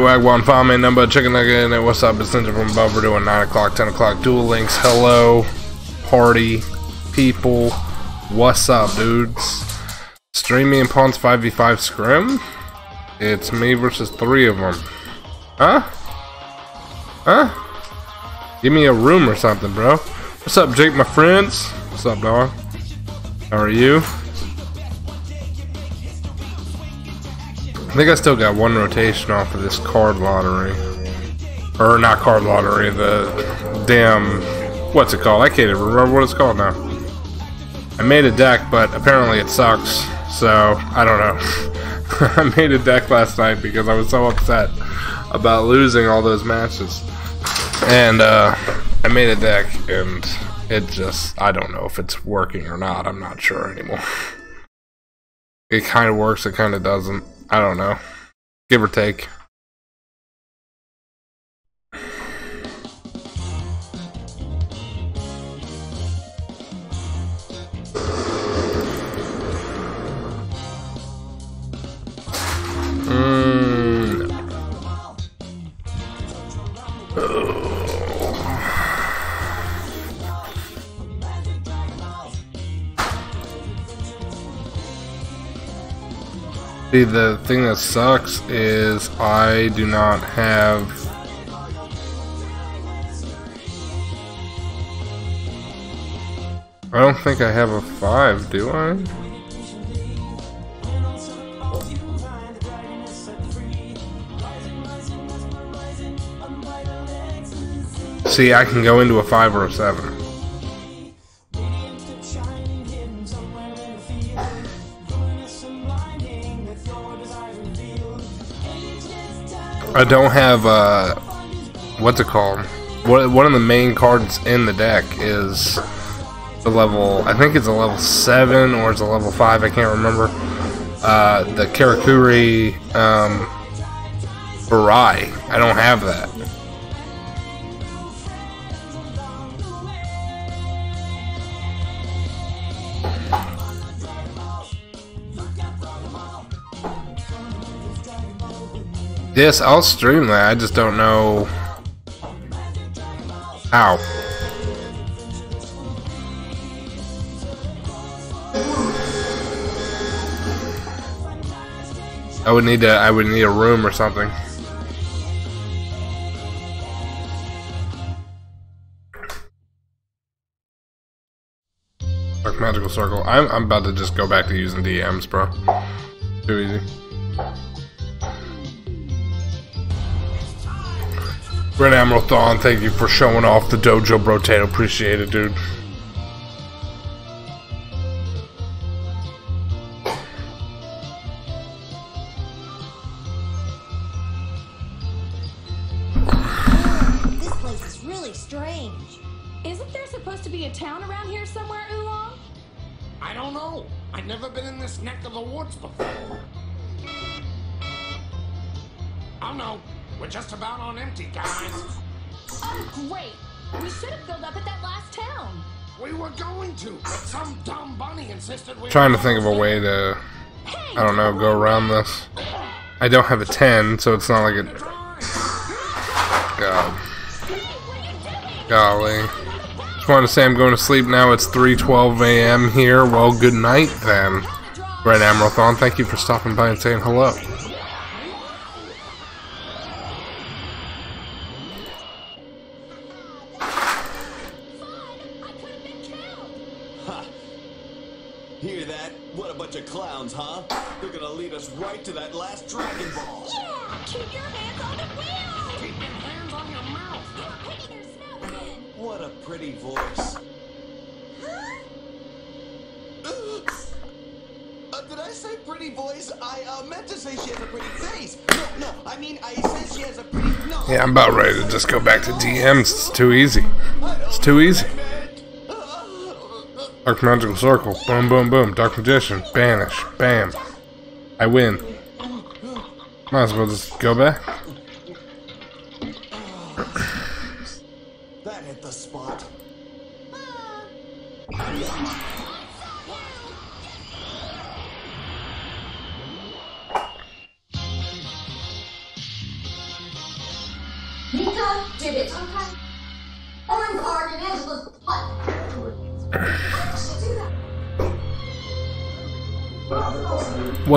Wagwan, me, number chicken nugget, and what's up? It's Ninja from. We're doing 9 o'clock, 10 o'clock, Duel Links. Hello, party, people. What's up, dudes? Streaming Pawns 5v5 scrim? It's me versus three of them. Huh? Huh? Give me a room or something, bro. What's up, Jake, my friends? What's up, dog? How are you? I think I still got one rotation off of this card lottery. Or not card lottery, the damn what's it called? I can't even remember what it's called now. I made a deck, but apparently it sucks, so I don't know. I made a deck last night because I was so upset about losing all those matches. And uh, I made a deck and it just I don't know if it's working or not. I'm not sure anymore. It kind of works, it kind of doesn't. I don't know. Give or take. See, the thing that sucks is I do not have. I don't think I have a five, do I? See, I can go into a five or a seven. I don't have uh, what's it called? One of the main cards in the deck is the level. I think it's a level seven or it's a level five. I can't remember. Uh, the Karakuri um, Barai. I don't have that. Yes, I'll stream that. I just don't know how. I would need to. I would need a room or something. Magical circle. I'm. I'm about to just go back to using DMs, bro. Too easy. Red Emerald Thon, thank you for showing off the Dojo Brotato. Appreciate it, dude. Trying to think of a way to, I don't know, go around this. I don't have a 10, so it's not like it. God. Golly. Just wanted to say I'm going to sleep now. It's 3:12 a.m. here. Well, good night then. Red Emeralthon, thank you for stopping by and saying hello. Too easy. It's too easy. Dark Magical Circle. Boom, boom, boom. Dark Magician. Banish. Bam. I win. Might as well just go back.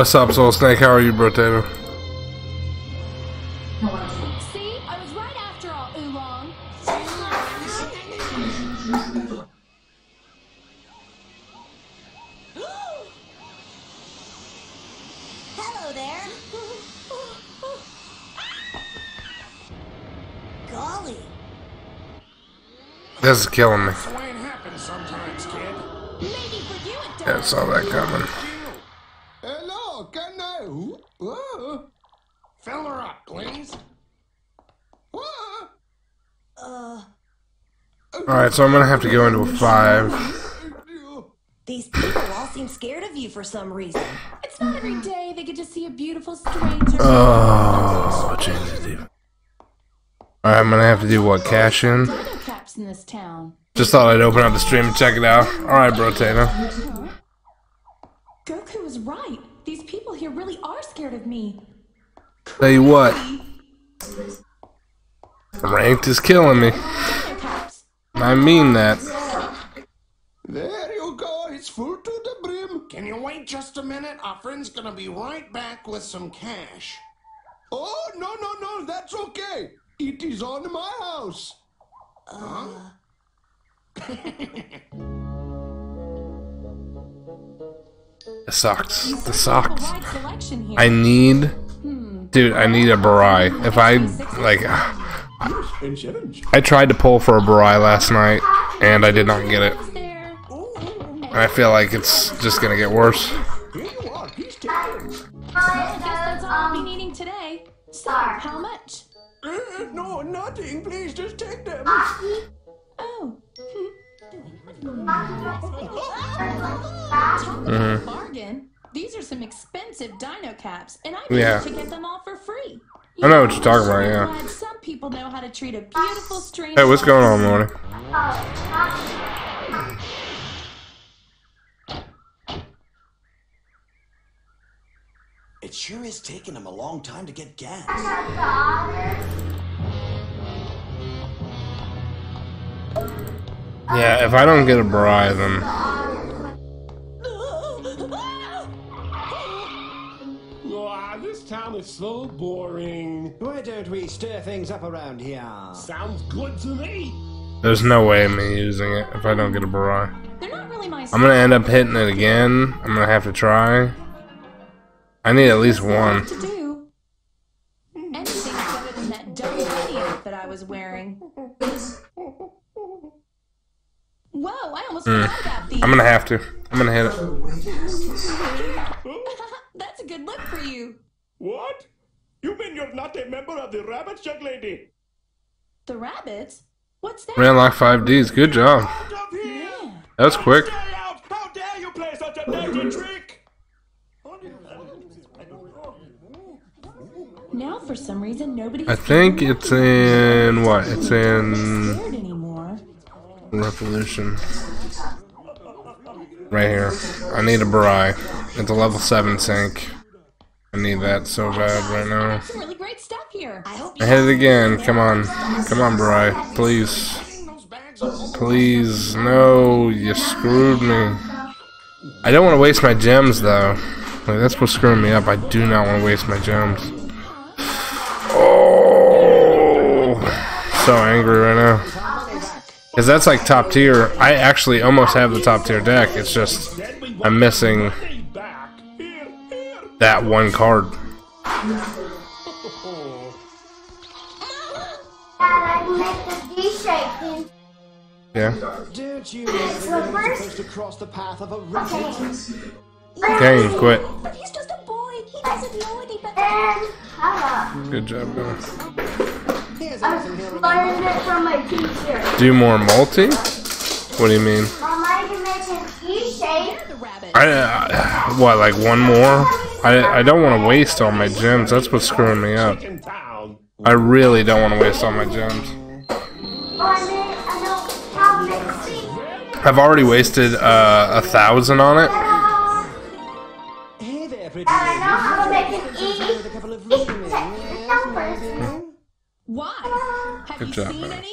What's up, Soul Snake? How are you, bro, Taylor? See? I was right after all, Oolong. Hello This is killing me. That's the way it happens sometimes, kid. Maybe for you it Yeah, does. saw that coming. Hello, can I? Whoa. Fill her up, please. Whoa. Uh, Alright, so I'm gonna have to go into a five. these people all seem scared of you for some reason. It's not every day they get to see a beautiful stranger. Oh. Alright, I'm gonna have to do what? Cash in? In this town. Just thought I'd open up the stream and check it out. Alright, bro, Taylor. Goku was right. These people here really are scared of me. Tell you what, ranked is killing me. Dino caps. I mean that. There you go. It's full to the brim. Can you wait just a minute? Our friend's gonna be right back with some cash. Oh, no, no, no. That's okay. It is on my house. Huh? The socks. The A socks. wide selection here. I need, hmm. dude. I need a Barai. If I like, I tried to pull for a Barai last night, and I did not get it. And I feel like it's just gonna get worse. Here you are. He's taking I guess that's all I'll be needing today. So, how much? Uh, no, nothing. Please just take them. Oh. Mhm. Bargain. These are some expensive dino caps, and I Yeah. managed to get them all for free. I know what you're talking about, yeah. Some people know how to treat a beautiful stranger. Hey, what's going on, Morty? It sure is taking him a long time to get gas. Yeah, if I don't get a Barai, then this town is so boring. Why don't we stir things up around here? Sounds good to me. there's no way of me using it if I don't get a Barai. They're not really my I'm gonna end up hitting it again. I'm gonna have to try. I need at least one. to do. Anything's better than that dumb video that I was wearing. Whoa, I almost forgot about these. Hmm. I'm gonna have to. I'm gonna hit it. That's a good look for you. What? You mean you're not a member of the Rabbit Young Lady? The rabbits? What's that? Ran like five Ds. Good job. Out of! That was quick. How dare you play such a dirty trick? Now, for some reason, nobody's I think it's in what? It's in. Revolution. Right here. I need a Barai. It's a level seven sync. I need that so bad right now. Some really great stuff here. I hit it again. Come on. Come on, Barai. Please. Those bags are full. Please. No, you screwed me. I don't want to waste my gems though. Like, that's what's screwing me up. I do not want to waste my gems. Oh, so angry right now. Because that's like top tier. I actually almost have the top tier deck. It's just I'm missing that one card. Yeah. Don't you supposed to cross the path of a rabbit? Kane, quit. But he's just a boy. He doesn't know any better. Good job, guys. Here's a lesson. Learned it from my teacher. Do more multi? What do you mean? Mom, I can make an E-shape. The rabbit. I uh, what like one more? I I don't want to waste all my gems. That's what's screwing me up. I really don't want to waste all my gems. I made, I know how to make I've already wasted uh, a thousand on it. Hey there, pretty And I know how to lady. make an. With a couple of rings. Numbers. Why? Have Good you job, seen man.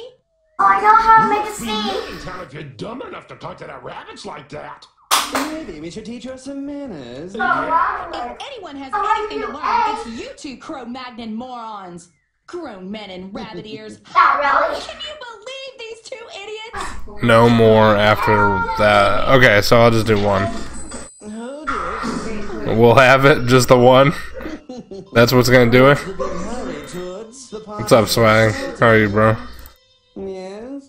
Any? I know how to make a scene. You can tell if you're dumb enough to talk to the rabbits like that. Maybe we should teach her some manners. If anyone has I anything to learn, eggs. it's you two Cro-Magnon morons. Grown men in rabbit ears. Not really. Can you believe these two idiots? No more after that. Okay, so I'll just do one. Oh, Hold. We'll have it, just the one. That's what's gonna do it. Big hurry towards the park. What's up, Swag? How are you, bro?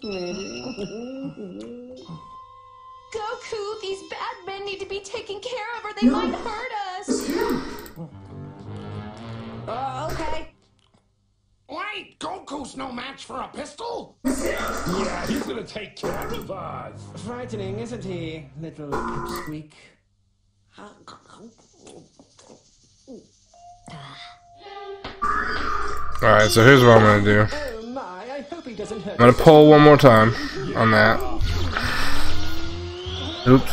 Yes, maybe. Goku, these bad men need to be taken care of or they might hurt us. Uh, okay. Wait, Goku's no match for a pistol? Yeah, he's gonna take care of us. Frightening, isn't he, little squeak? Alright, so here's what I'm gonna do. I'm gonna pull one more time on that. Oops.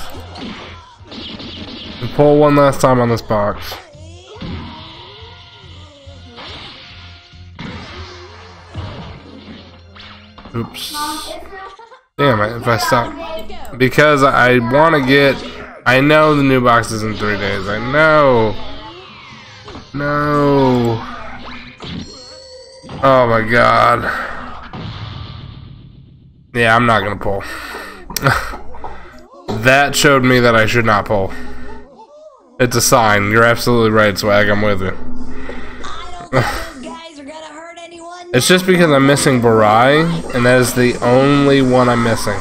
And pull one last time on this box. Oops. Damn it, if I stop. Because I want to get. I know the new box is in three days. I know. No. Oh my god. Yeah, I'm not gonna pull. that showed me that I should not pull. It's a sign. You're absolutely right, Swag. I'm with you. It's just because I'm missing Barai, and that is the only one I'm missing.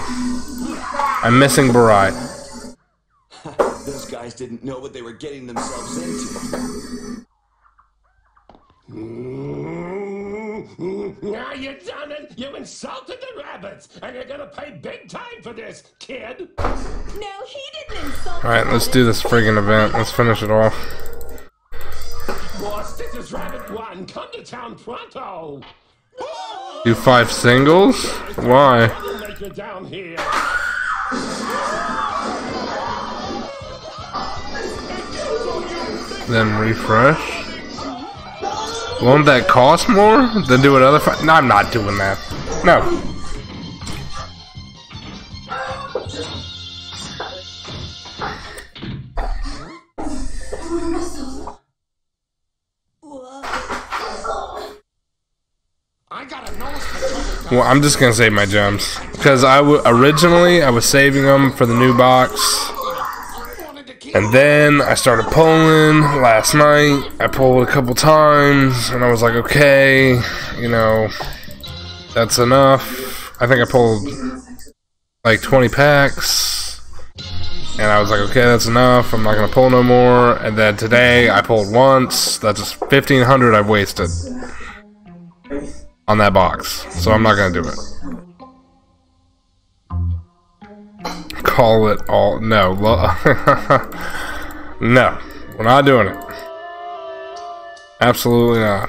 I'm missing Barai. Those guys didn't know what they were getting themselves into. Now you done it. You insulted the rabbits, and you're gonna pay big time for this, kid. No, he didn't insult Alright, let's do this friggin' event. Let's finish it off. Boss, this is Rabbit One. Come to town pronto. Do five singles? Why? I'll make you down here. Then refresh. Won't that cost more than do another five? No, I'm not doing that. No. Well, I'm just gonna save my gems because I originally I was saving them for the new box, and then I started pulling last night. I pulled a couple times, and I was like, okay, you know, that's enough. I think I pulled like 20 packs, and I was like, okay, that's enough. I'm not gonna pull no more. And then today I pulled once. That's 1500 I've wasted on that box, so I'm not gonna do it. Call it all. No. no. We're not doing it. Absolutely not.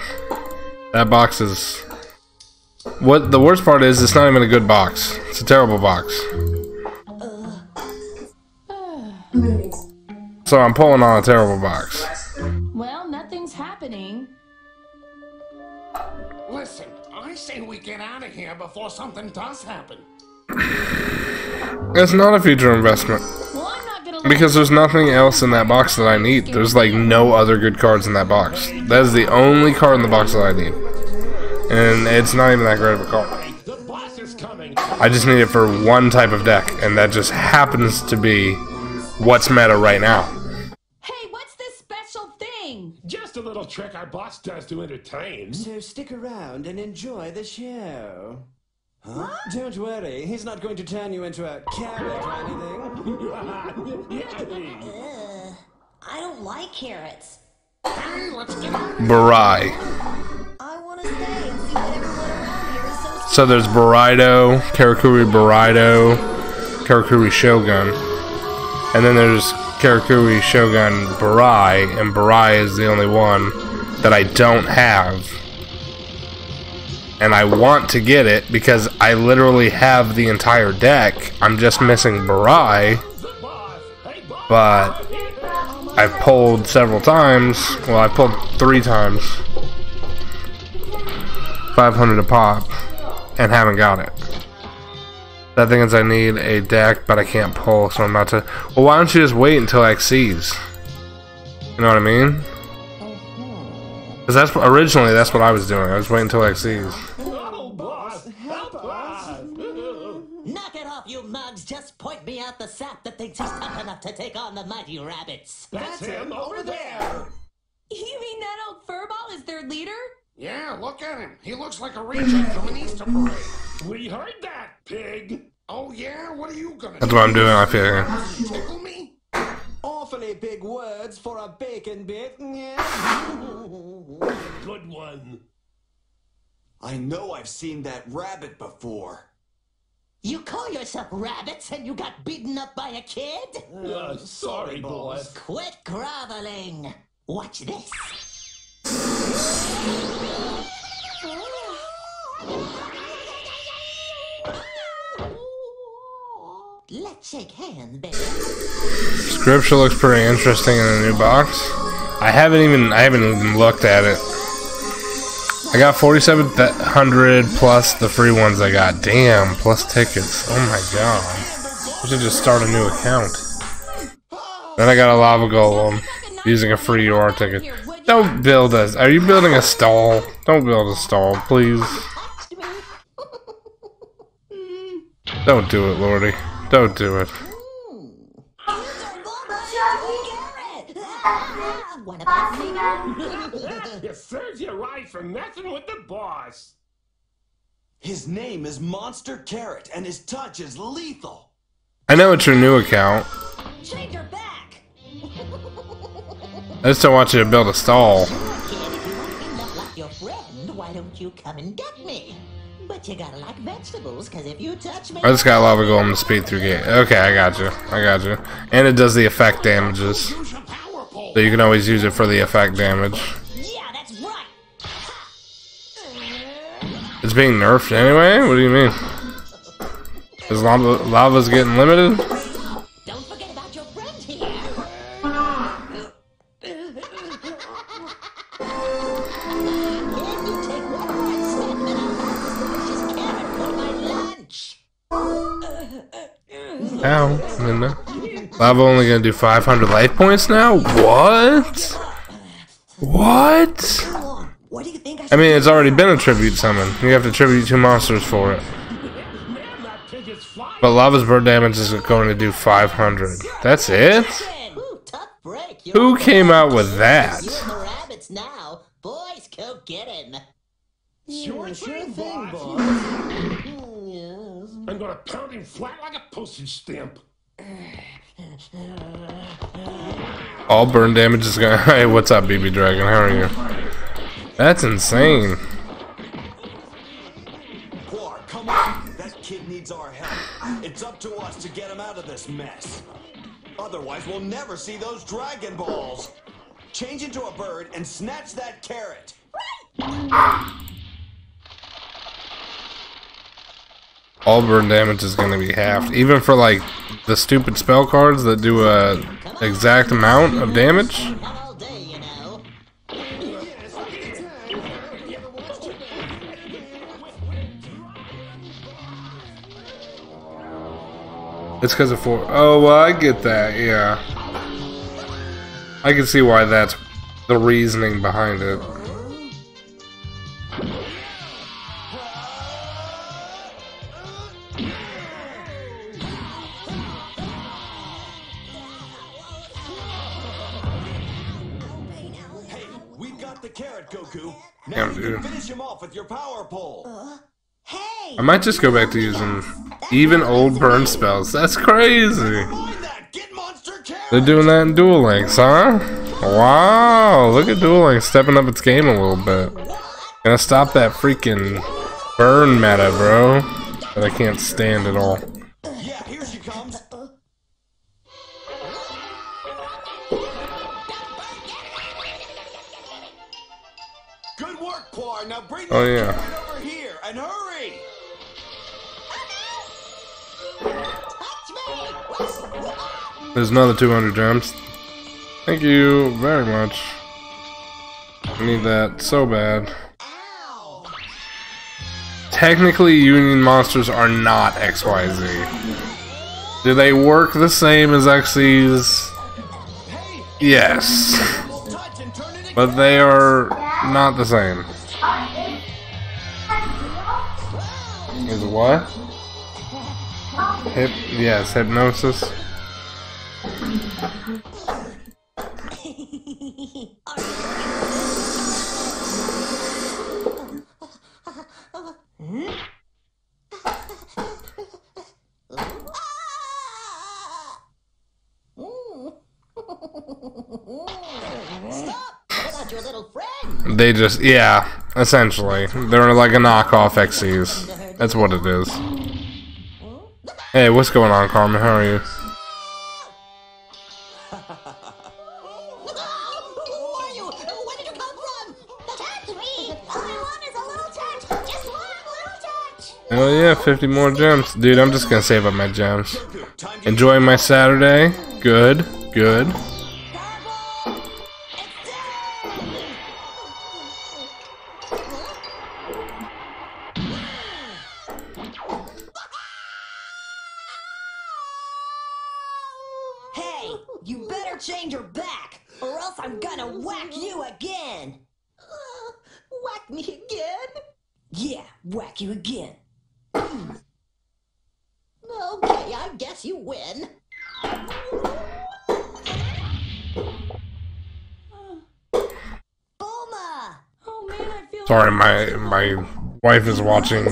That box is. What the worst part is, it's not even a good box. It's a terrible box. So I'm pulling on a terrible box. Well, nothing's happening. Listen, I say we get out of here before something does happen. It's not a future investment. Well, I'm not gonna let Because there's nothing else in that box that I need. There's like no other good cards in that box. That is the only card in the box that I need. And it's not even that great of a card. The boss is coming. I just need it for one type of deck, and that just happens to be what's meta right now. Hey, what's this special thing? Just a little trick our boss does to entertain. So stick around and enjoy the show. Huh? Don't worry, he's not going to turn you into a carrot or anything. Yay. Uh, I don't like carrots. Hey, let's get out. Barai. I want to stay and see what everyone around here is so So there's Baraido, Karakuri Baraido, Karakuri Shogun, and then there's Karakuri Shogun Barai, and Barai is the only one that I don't have. And I want to get it because I literally have the entire deck. I'm just missing Barai, but I've pulled several times. Well, I pulled three times. 500 a pop and haven't got it. That thing is I need a deck, but I can't pull, so I'm not to. Well, why don't you just wait until Xyz? You know what I mean? Because that's originally that's what I was doing. I was waiting until Xyz. Boss, help us! Knock it off, you mugs! Just point me out the sap that thinks he's tough enough to take on the mighty rabbits. That's him over there! You mean that old furball is their leader? Yeah, look at him. He looks like a reject from an Easter parade. We heard that, pig! Oh yeah? What are you gonna That's do? what I'm doing. I feel. Tickle me? Awfully big words for a bacon bit. Yeah. Good one. I know I've seen that rabbit before. You call yourself rabbits and you got beaten up by a kid? Uh, sorry, boss. Quit groveling. Watch this. Let's shake hands, baby. Scripture looks pretty interesting in the new box. I haven't even I haven't even looked at it. I got 4,700 plus the free ones I got. Damn, plus tickets. Oh my god. I should just start a new account. Then I got a lava golem using a free UR ticket. Don't build us. Are you building a stall? Don't build a stall, please. Don't do it, Lordy. Don't do it. Wanna pass me? it serves you right for messing with the boss. His name is Monster Carrot, and his touch is lethal. I know it's your new account. Change your back. I just don't want you to build a stall. Kid, if you want to end up like your friend, why don't you come and get me? But you gotta like vegetables, cause if you touch me... I just got lava golem to speed through gate. Okay, I got you. I got you. And it does the effect damages. Use your power pole. So you can always use it for the effect damage. Yeah, that's right. It's being nerfed anyway? What do you mean? Is lava lava's getting limited? Ow. Linda. Lava only gonna do 500 life points now? What? What? What do you think I should I mean, it's already been a tribute summon. You have to tribute two monsters for it. Man, that pig is flying. But lava's burn damage is going to do 500. That's it? Ooh, tough break. You're Who came out with that? You and the rabbits now. Boys, go get him. Sure thing, boss. Hmm, Yes. I'm gonna pound him flat like a postage stamp. All burn damage is gonna. Hey, what's up, BB Dragon? How are you? That's insane. Puar, come on. That kid needs our help. It's up to us to get him out of this mess. Otherwise, we'll never see those Dragon Balls. Change into a bird and snatch that carrot. All burn damage is gonna be halved, even for like the stupid spell cards that do a exact amount of damage. It's because of four. Oh well, I get that. Yeah, I can see why that's the reasoning behind it. Now you dude. can finish him off with your power pole. Hey! I might just go back to using even old burn spells. That's crazy. Mind that! Get Monster Carrot! They're doing that in Duel Links, huh? Wow, look at Duel Links stepping up its game a little bit. Gonna stop that freaking burn meta, bro. That I can't stand at all. Now bring Oh, yeah. over here and hurry. There's another 200 gems. Thank you very much. I need that so bad. technically Union monsters are not XYZ. Do they work the same as Xyz? Yes. But they are not the same. What? Hip yes, hypnosis. They just, yeah, essentially. They're like a knockoff Xyz. That's what it is. Hey, what's going on, Carmen? How are you? Oh yeah, 50 more gems. Dude, I'm just gonna save up my gems. Enjoying my Saturday. Good, good. My my wife is watching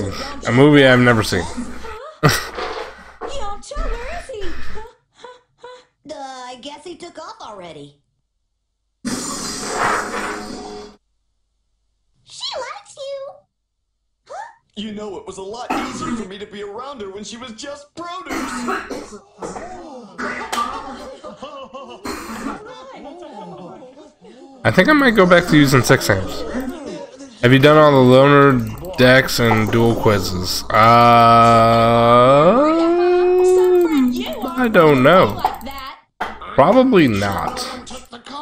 a movie I've never seen. Yamcha, where is he? uh, I guess he took off already. She likes you. You know, it was a lot easier for me to be around her when she was just produce. I think I might go back to using sex hands. Have you done all the loaner decks and duel quizzes? Uh, I don't know. Probably not.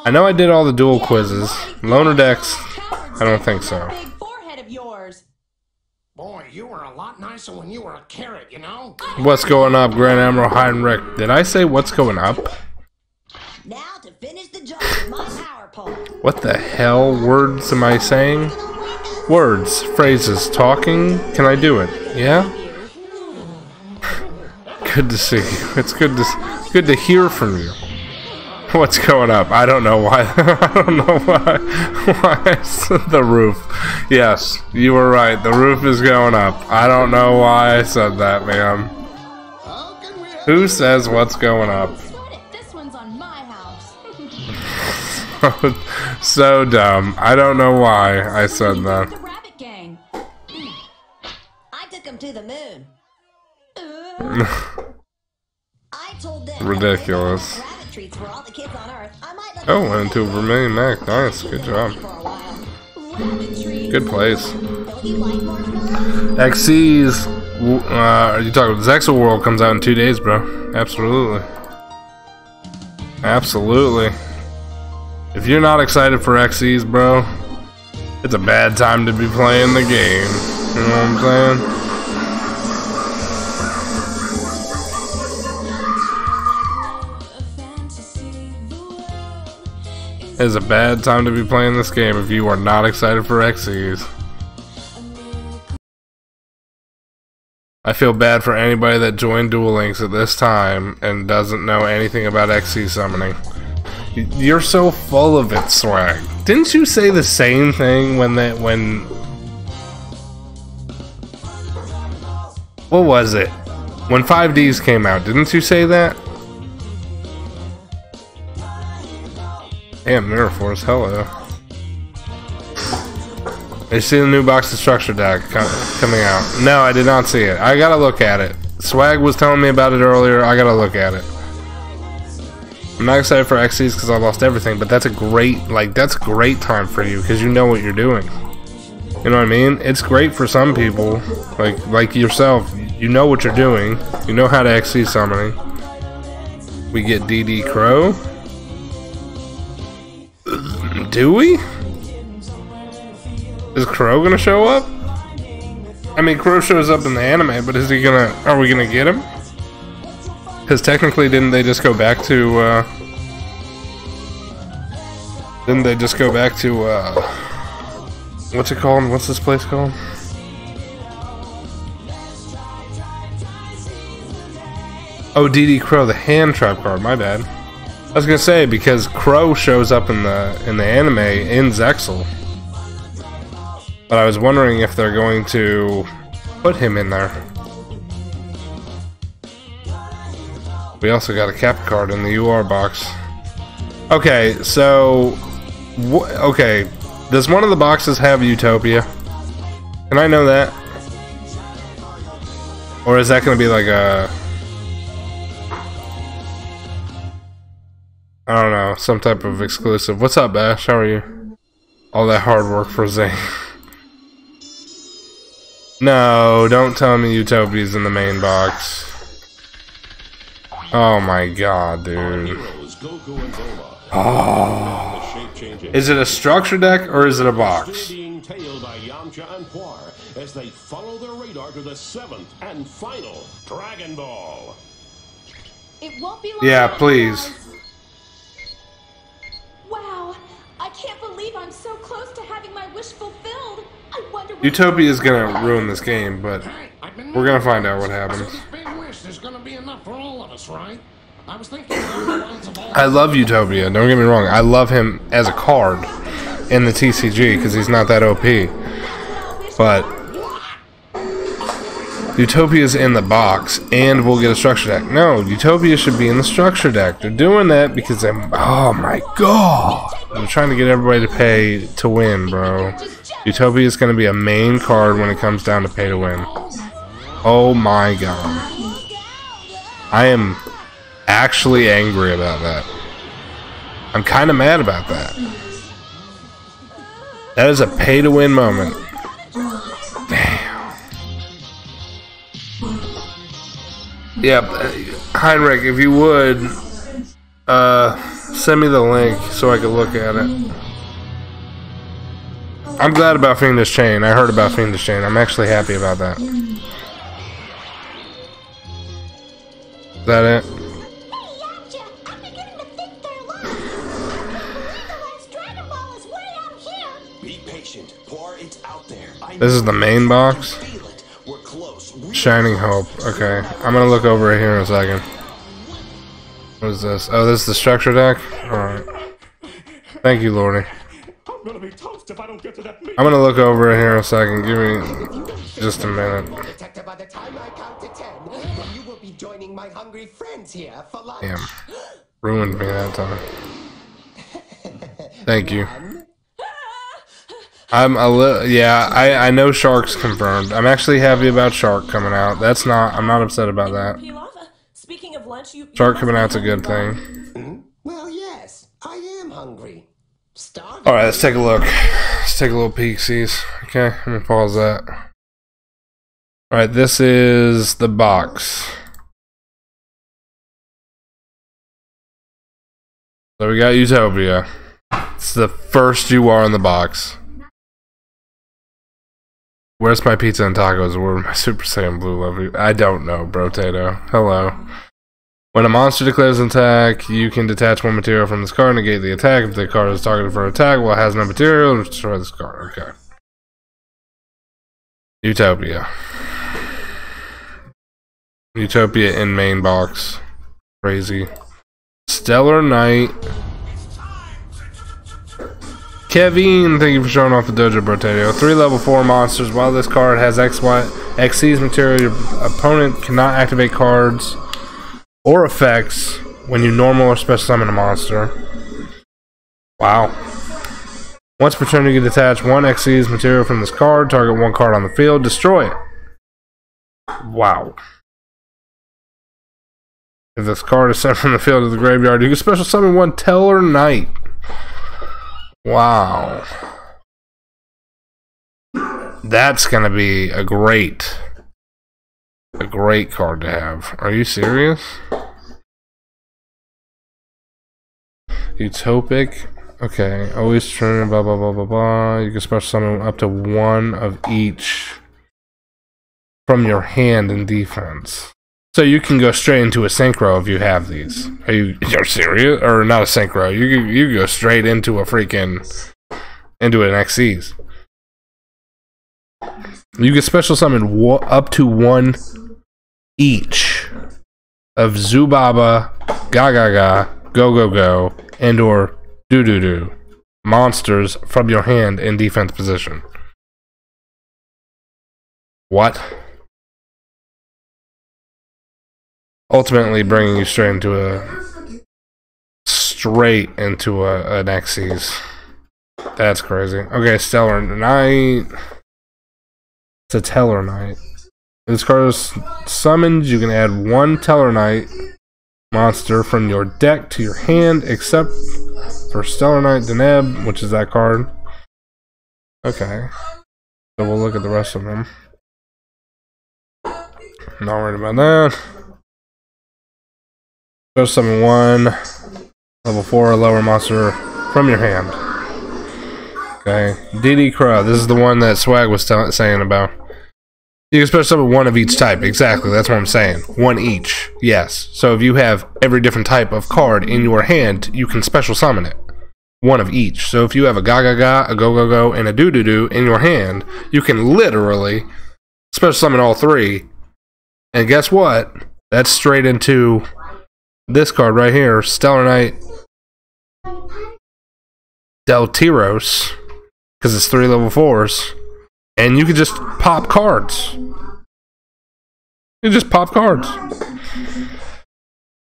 I know I did all the duel quizzes. Loaner decks, I don't think so. big forehead of yours. Boy, you were a lot nicer when you were a carrot, you know? What's going up, Grand Admiral Heinrich? Did I say what's going up? Now to finish the job with my power pole. What the hell words am I saying? Words, phrases, talking. Can I do it? Yeah. Good to see you. It's good to good to hear from you. What's going up? I don't know why. I don't know why. Why the roof? Yes, you were right. The roof is going up. I don't know why I said that, man. Who says what's going up? so dumb. I don't know why I said that. the Rabbit Gang. I took him to the moon. I told them Ridiculous. rabbit treats for all the kids on Earth. I might let Oh, went into a Vermilion Mac. Nice. Good job. Good place. Xyz's. Uh, are you talking? Zexal World comes out in two days, bro. Absolutely. Absolutely. If you're not excited for Xyz's, bro, it's a bad time to be playing the game. You know what I'm saying? It's a bad time to be playing this game if you are not excited for Xyz's. I feel bad for anybody that joined Duel Links at this time and doesn't know anything about XC summoning. You're so full of it, swag. Didn't you say the same thing when that when What was it? When 5Ds came out, didn't you say that? Damn, Mirror Force, hello. I see the new box of structure deck coming out? No, I did not see it. I gotta look at it. Swag was telling me about it earlier. I gotta look at it. I'm not excited for Xyzs because I lost everything, but that's a great, like, that's great time for you because you know what you're doing. You know what I mean? It's great for some people, like like yourself. You know what you're doing. You know how to Xyz summoning. We get DD Crow. Do we? Is Crow gonna show up? I mean, Crow shows up in the anime, but is he gonna? Are we gonna get him? Because technically, didn't they just go back to? uh... Didn't they just go back to? uh... What's it called? What's this place called? Oh, DD Crow, the hand trap card. My bad. I was gonna say because Crow shows up in the in the anime in Zexal, but I was wondering if they're going to put him in there. We also got a cap card in the UR box. Okay, so okay, does one of the boxes have Utopia? Can I know that? Or is that going to be like a I don't know, some type of exclusive. What's up, Bash? How are you? All that hard work for Zane. no, don't tell me Utopia's in the main box. Oh my god, dude. Oh. Is it a structure deck or is it a box? Being tailed by Yamcha and Puar as they follow their radar to the seventh and final Dragon Ball. It won't be long. Yeah, please. Wow, I can't believe I'm so close to having my wish fulfilled. I wonder what Utopia is gonna ruin this game, but we're gonna find out what happens. Big wish, there's gonna be enough for all of us, right? I was thinking along the lines of all I love Utopia. Don't get me wrong. I love him as a card in the TCG because he's not that OP. But Utopia's in the box, and we'll get a structure deck. No, Utopia should be in the structure deck. They're doing that because I'm. Oh my god! They're trying to get everybody to pay to win, bro. Utopia is going to be a main card when it comes down to pay to win. Oh my god! I am actually angry about that. I'm kind of mad about that. That is a pay to win moment. Damn. Yep. uh, Heinrich, if you would, uh, send me the link so I can look at it. I'm glad about Fiendish Chain. I heard about Fiendish Chain. I'm actually happy about that. Is that it? Be patient. Puar, it's out there. I This is the main box. feel it. We're close. Shining Hope. Okay. I'm gonna look over it here in a second. What is this? Oh, this is the structure deck? Alright. Thank you, Lordy. I'm gonna be toast if I don't get to that meeting. I'm gonna look over here in a second. Give me just a minute. Detective, by the time I count to ten, you will be joining my hungry friends here for lunch. Damn. Ruined me that time. Thank you. I'm a little, yeah, I, I know Shark's confirmed. I'm actually happy about Shark coming out. That's not, I'm not upset about that. Speaking of lunch. Shark coming out's a good thing. Well, yes, I am hungry. Starving. Alright, let's take a look. Let's take a little peek, sees. Okay, let me pause that. Alright, this is the box. So we got Utopia. It's the first you are in the box. Where's my pizza and tacos? Where my Super Saiyan Blue love you? I don't know, bro Tato. Hello. When a monster declares an attack, you can detach one material from this card and negate the attack. If the card is targeted for an attack while it has no material, destroy this card. Okay. Utopia. Utopia in main box. Crazy. Stellar Knight. Kevin, thank you for showing off the Dojo Brotadio. Three level 4 monsters. While this card has XY, Xyz material, your opponent cannot activate cards or effects when you normal or special summon a monster. Wow. Once per turn, you can detach one Xyz material from this card, target one card on the field, destroy it. Wow. If this card is sent from the field to the graveyard, you can special summon one Tellarknight. Wow. That's gonna be a great, a great card to have. Are you serious? Utopic. Okay, always turn blah blah blah blah blah. You can special summon up to one of each from your hand in defense. So you can go straight into a synchro if you have these. Are you you're serious? Or not a synchro? You you go straight into a freaking into an Xyz. You can special summon up to one each of Zubaba, Gagaga, Go Go Go, and or Doo Doo Doo monsters from your hand in defense position. What? Ultimately, bringing you straight into a straight into a an Xyz. That's crazy. Okay, Stellar Knight. It's a Tellarknight. This card is summoned. You can add one Tellarknight monster from your deck to your hand, except for Stellar Knight Deneb, which is that card. Okay. So we'll look at the rest of them. Not worried about that. Go summon one level four lower monster from your hand. Okay, DD Crow. This is the one that Swag was saying about. You can special summon one of each type. Exactly, that's what I'm saying. One each. Yes. So if you have every different type of card in your hand, you can special summon it. One of each. So if you have a Gaga Ga, a Go Go Go, and a Doo Doo Doo in your hand, you can literally special summon all three. And guess what? That's straight into this card right here, Stellar Knight Delteros, because it's three level fours, and you can just pop cards. You just pop cards.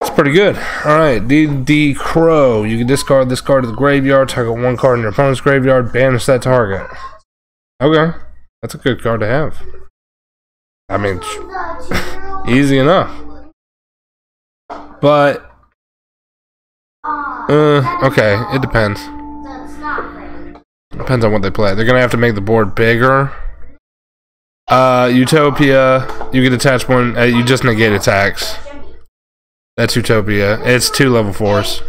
It's pretty good. Alright, DD Crow. You can discard this card to the graveyard, target one card in your opponent's graveyard, banish that target. Okay. That's a good card to have. I mean, easy enough. But, uh, okay, it depends. Depends on what they play. They're gonna have to make the board bigger. Uh, Utopia, you get attached one. Uh, you just negate attacks. That's Utopia. It's two level fours.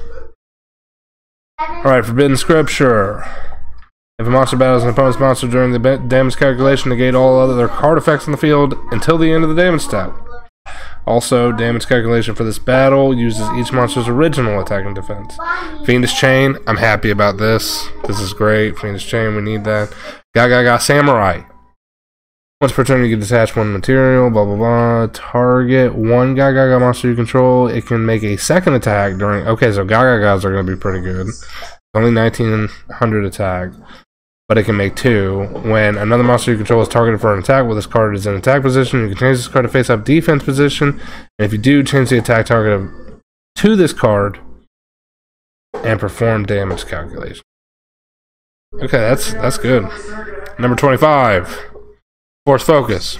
All right, Forbidden Scripture. If a monster battles an opponent's monster during the damage calculation, negate all other card effects on the field until the end of the damage step. Also, damage calculation for this battle uses each monster's original attack and defense. Fiendish Chain, I'm happy about this. This is great. Fiendish Chain, we need that. Gaga Ga Samurai. Once per turn, you can detach one material, blah blah blah. Target one Gaga Ga monster you control. It can make a second attack during. Okay, so Gaga Gas are going to be pretty good. Only 1900 attack but it can make two. When another monster you control is targeted for an attack while this card is in attack position, you can change this card to face up defense position. And if you do, change the attack target of- to this card and perform damage calculation. Okay, that's that's good. Number 25. Force Focus.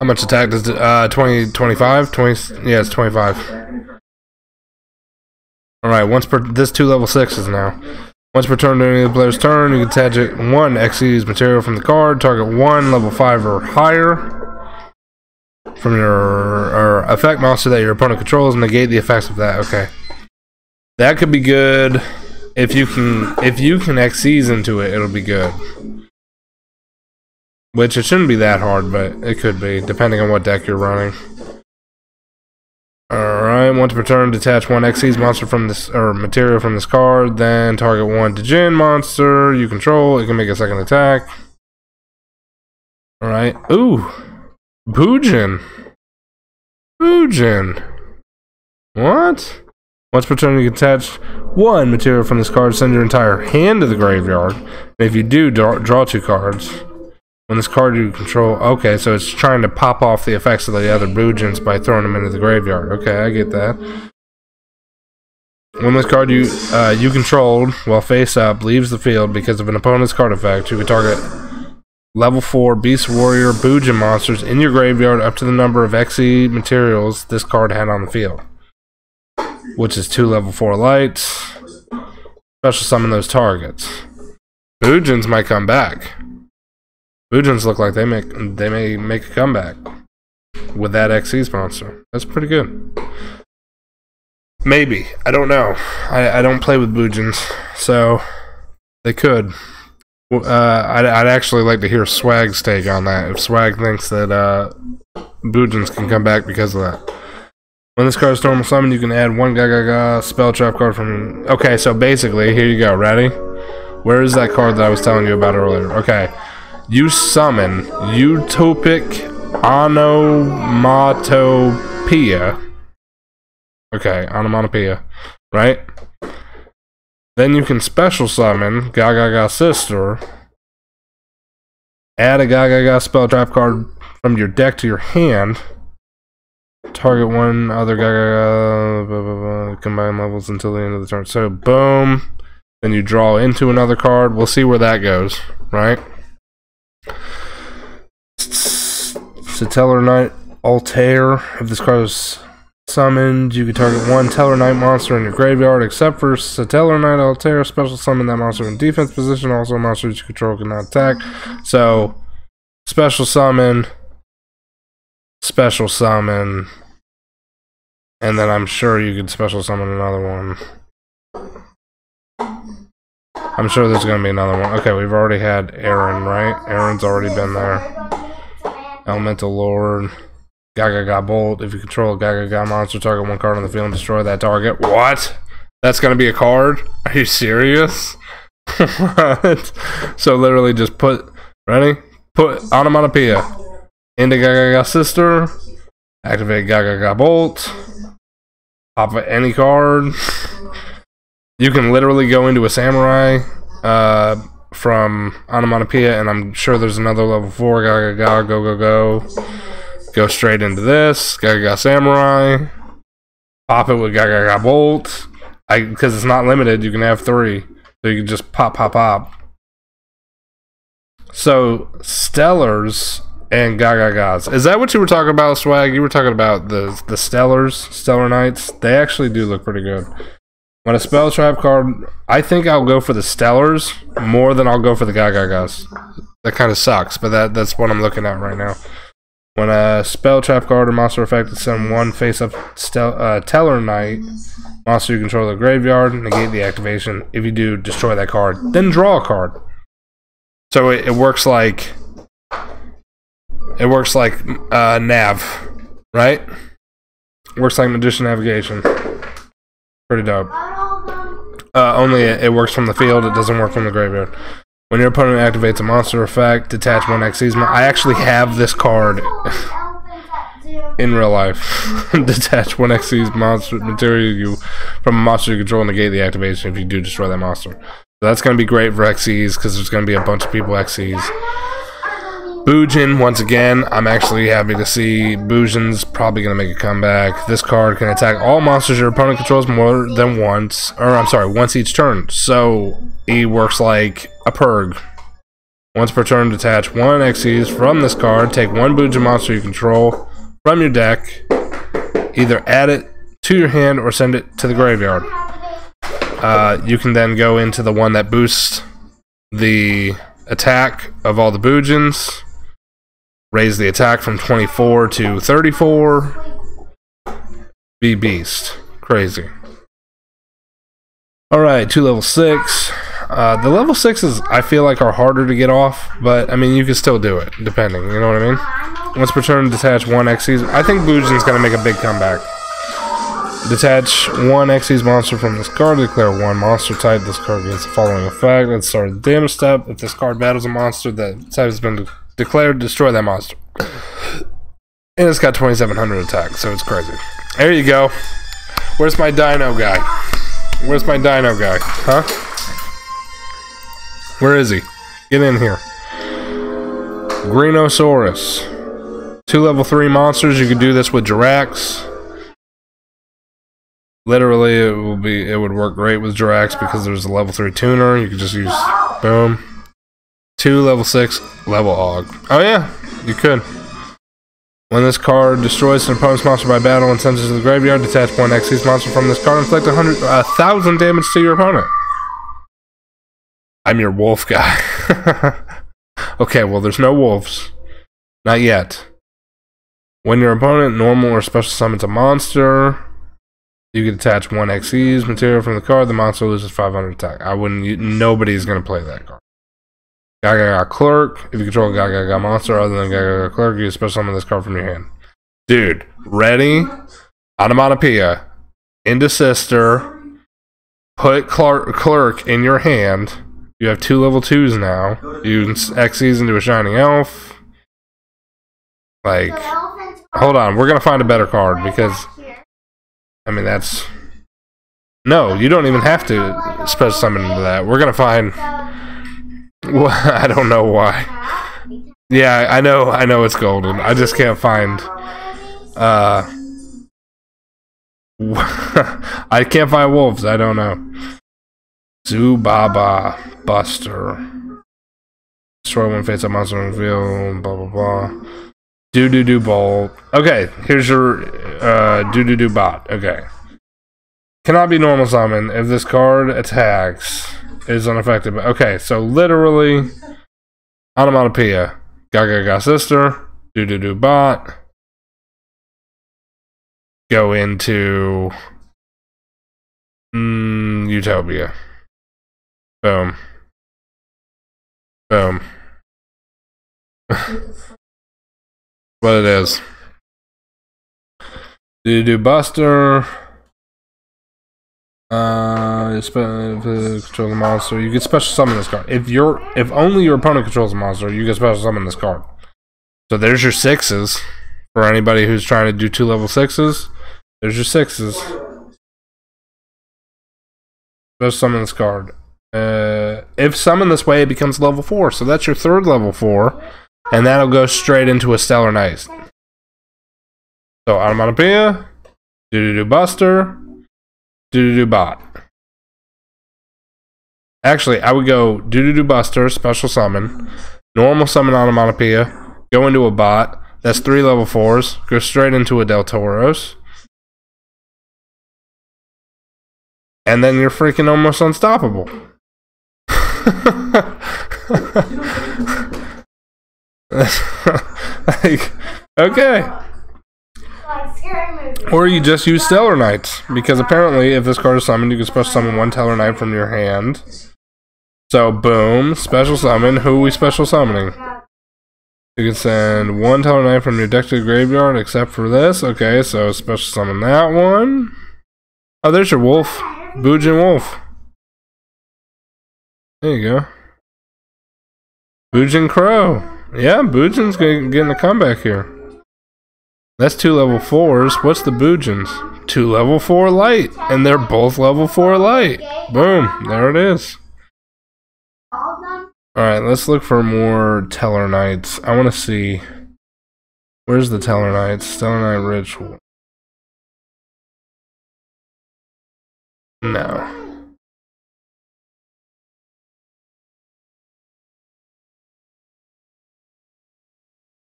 How much attack does it, uh 20 25 20 yeah, it's 25. Alright, once per this two level sixes now. Once per turn during the player's turn, you can attach it one Xyz material from the card, target one level five or higher from your effect monster that your opponent controls, negate the effects of that. Okay. That could be good. If you can if you can Xyz into it, it'll be good. Which it shouldn't be that hard, but it could be, depending on what deck you're running. Alright, once per turn, detach one Xyz monster from this or material from this card, then target one Djinn monster you control. It can make a second attack. Alright. Ooh. Bujin. Bujin. What? Once per turn, you can attach one material from this card, send your entire hand to the graveyard. And if you do, draw, draw two cards. When this card you control, okay, so it's trying to pop off the effects of the other Bujins by throwing them into the graveyard. Okay, I get that. When this card you uh, you controlled, while face up, leaves the field because of an opponent's card effect, you can target level 4 Beast Warrior Bujin monsters in your graveyard up to the number of Xyz materials this card had on the field. Which is two level 4 lights. Special summon those targets. Bujins might come back. Bujins look like they make they may make a comeback with that Xyz sponsor. That's pretty good. Maybe. I don't know. I, I don't play with Bujins, so they could. Uh, I'd, I'd actually like to hear Swag's take on that. If Swag thinks that uh, can come back because of that. When this card is normal summon, you can add one Gaga spell trap card from. Okay, so basically, here you go. Ready? Where is that card that I was telling you about earlier? Okay. You summon Utopic Onomatopoeia. Okay, Onomatopoeia. Right? Then you can special summon Gagaga Sister. Add a Gaga Gagaga spell trap card from your deck to your hand. Target one other blah, combine levels until the end of the turn. So, boom. Then you draw into another card. We'll see where that goes, right? Satellar Knight Altair. If this card is summoned, you can target one Tellarknight monster in your graveyard, except for Satellar Knight Altair. Special summon that monster in defense position. Also, monsters you control cannot attack. So, special summon, special summon, and then I'm sure you could special summon another one. I'm sure there's gonna be another one. Okay, we've already had Aaron, right? Aaron's already been there. Elemental Lord. Gaga Bolt. If you control a Gaga monster, target one card on the field and destroy that target. What? That's gonna be a card? Are you serious? what? So literally just put ready? Put onomatopoeia into Gaga Sister. Activate Gaga Bolt. Pop any card. You can literally go into a samurai uh, from Onomatopoeia, and I'm sure there's another level 4. Gaga ga, go, go, go. Go straight into this. Gaga ga, samurai. Pop it with Gaga ga, bolt. Because it's not limited, you can have three. So you can just pop, pop, pop. So, Stellars and Gagagas. Is that what you were talking about, Swag? You were talking about the the Stellars, Stellar Knights. They actually do look pretty good. When a spell trap card, I think I'll go for the Stellars more than I'll go for the Gagagas. That kind of sucks, but that that's what I'm looking at right now. When a spell trap card or monster effect is send one face up stel- uh, Tellarknight monster you control the graveyard, negate the activation. If you do, destroy that card. Then draw a card. So it, it works like it works like uh, nav, right? Works like magician navigation. Pretty dope. Uh, only it, it works from the field, it doesn't work from the graveyard. When your opponent activates a monster effect, detach one Xyz. I actually have this card in real life. detach one Xyz monster material you from a monster you control and negate the activation if you do destroy that monster. So that's going to be great for Xyz because there's going to be a bunch of people Xyz. Bujin, once again, I'm actually happy to see Bujin's probably going to make a comeback. This card can attack all monsters your opponent controls more than once, or I'm sorry, once each turn. So, he works like a Purg. Once per turn, detach one Xyz from this card, take one Bujin monster you control from your deck, either add it to your hand or send it to the graveyard. Uh, you can then go into the one that boosts the attack of all the Bujins raise the attack from 24 to 34. Be beast. Crazy. Alright, two level 6. Uh, the level 6s I feel like are harder to get off, but I mean, you can still do it, depending, you know what I mean? Once per turn, detach one Xyz. I think Bujin's gonna make a big comeback. Detach one Xyz monster from this card, declare one monster type. This card gets the following effect. Let's start the damage step. If this card battles a monster, that type has been declared destroy that monster. And it's got 2700 attack, so it's crazy. There you go. Where's my dino guy? Where's my dino guy? Huh? Where is he? Get in here. Greenosaurus. Two level 3 monsters. You could do this with Jirax. Literally, it will be it would work great with Jirax because there's a level 3 tuner. You could just use boom. Two level 6 level Og. Oh yeah, you could. When this card destroys an opponent's monster by battle and sends it to the graveyard, detach one Xyz monster from this card and inflict a hundred a thousand damage to your opponent. I'm your wolf guy. okay, well there's no wolves. Not yet. When your opponent normal or special summons a monster, you can attach one Xyz material from the card. The monster loses 500 attack. I wouldn't. Nobody's gonna play that card. Gaga Clerk. If you control Gaga monster other than Gaga Clerk, you special summon this card from your hand. Dude, ready? Onomatopoeia. Into Sister. Put Clark, Clerk in your hand. You have two level twos now. You can into a Shining Elf. Like, hold on. We're going to find a better card because, I mean, that's. No, you don't even have to special summon into that. We're going to find. Well, I don't know why. Yeah, I know, I know it's golden. I just can't find. Uh, I can't find wolves. I don't know. Zubaba Buster. Destroy one face up monster reveal. Blah blah blah. Do do do bolt. Okay, here's your uh, do do do bot. Okay. Cannot be normal summon if this card attacks is unaffected. Okay, so literally, onomatopoeia. Gaga ga sister. Do do do bot. Go into mm, Utopia. Boom. Boom. what it is. Do do Buster. Uh, control the monster. You can special summon this card. If you're, if only your opponent controls the monster, you can special summon this card. So there's your sixes for anybody who's trying to do two level sixes. There's your sixes. Special summon this card. Uh, if summoned this way, it becomes level four. So that's your third level four, and that'll go straight into a stellar knight. So onomatopoeia, do do do buster, do do do bot. Actually, I would go do do do buster, special summon, normal summon onomatopoeia, go into a bot. That's three level fours. Go straight into a Delteros. And then you're freaking almost unstoppable. like, okay. Or you just use Stellar Knights. Because apparently, if this card is summoned, you can special summon one Stellar Knight from your hand. So, boom. Special summon. Who we special summoning? You can send one Stellar Knight from your deck to the graveyard, except for this. Okay, so special summon that one. Oh, there's your wolf. Bujin Wolf. There you go. Bujin Crow. Yeah, Bujin's getting a comeback here. That's two level fours. What's the Bujins? Two level four light. And they're both level four light. Boom. There it is. Alright, let's look for more Tellarknights. I want to see. Where's the Tellarknights? Stellar Knight Ritual. No.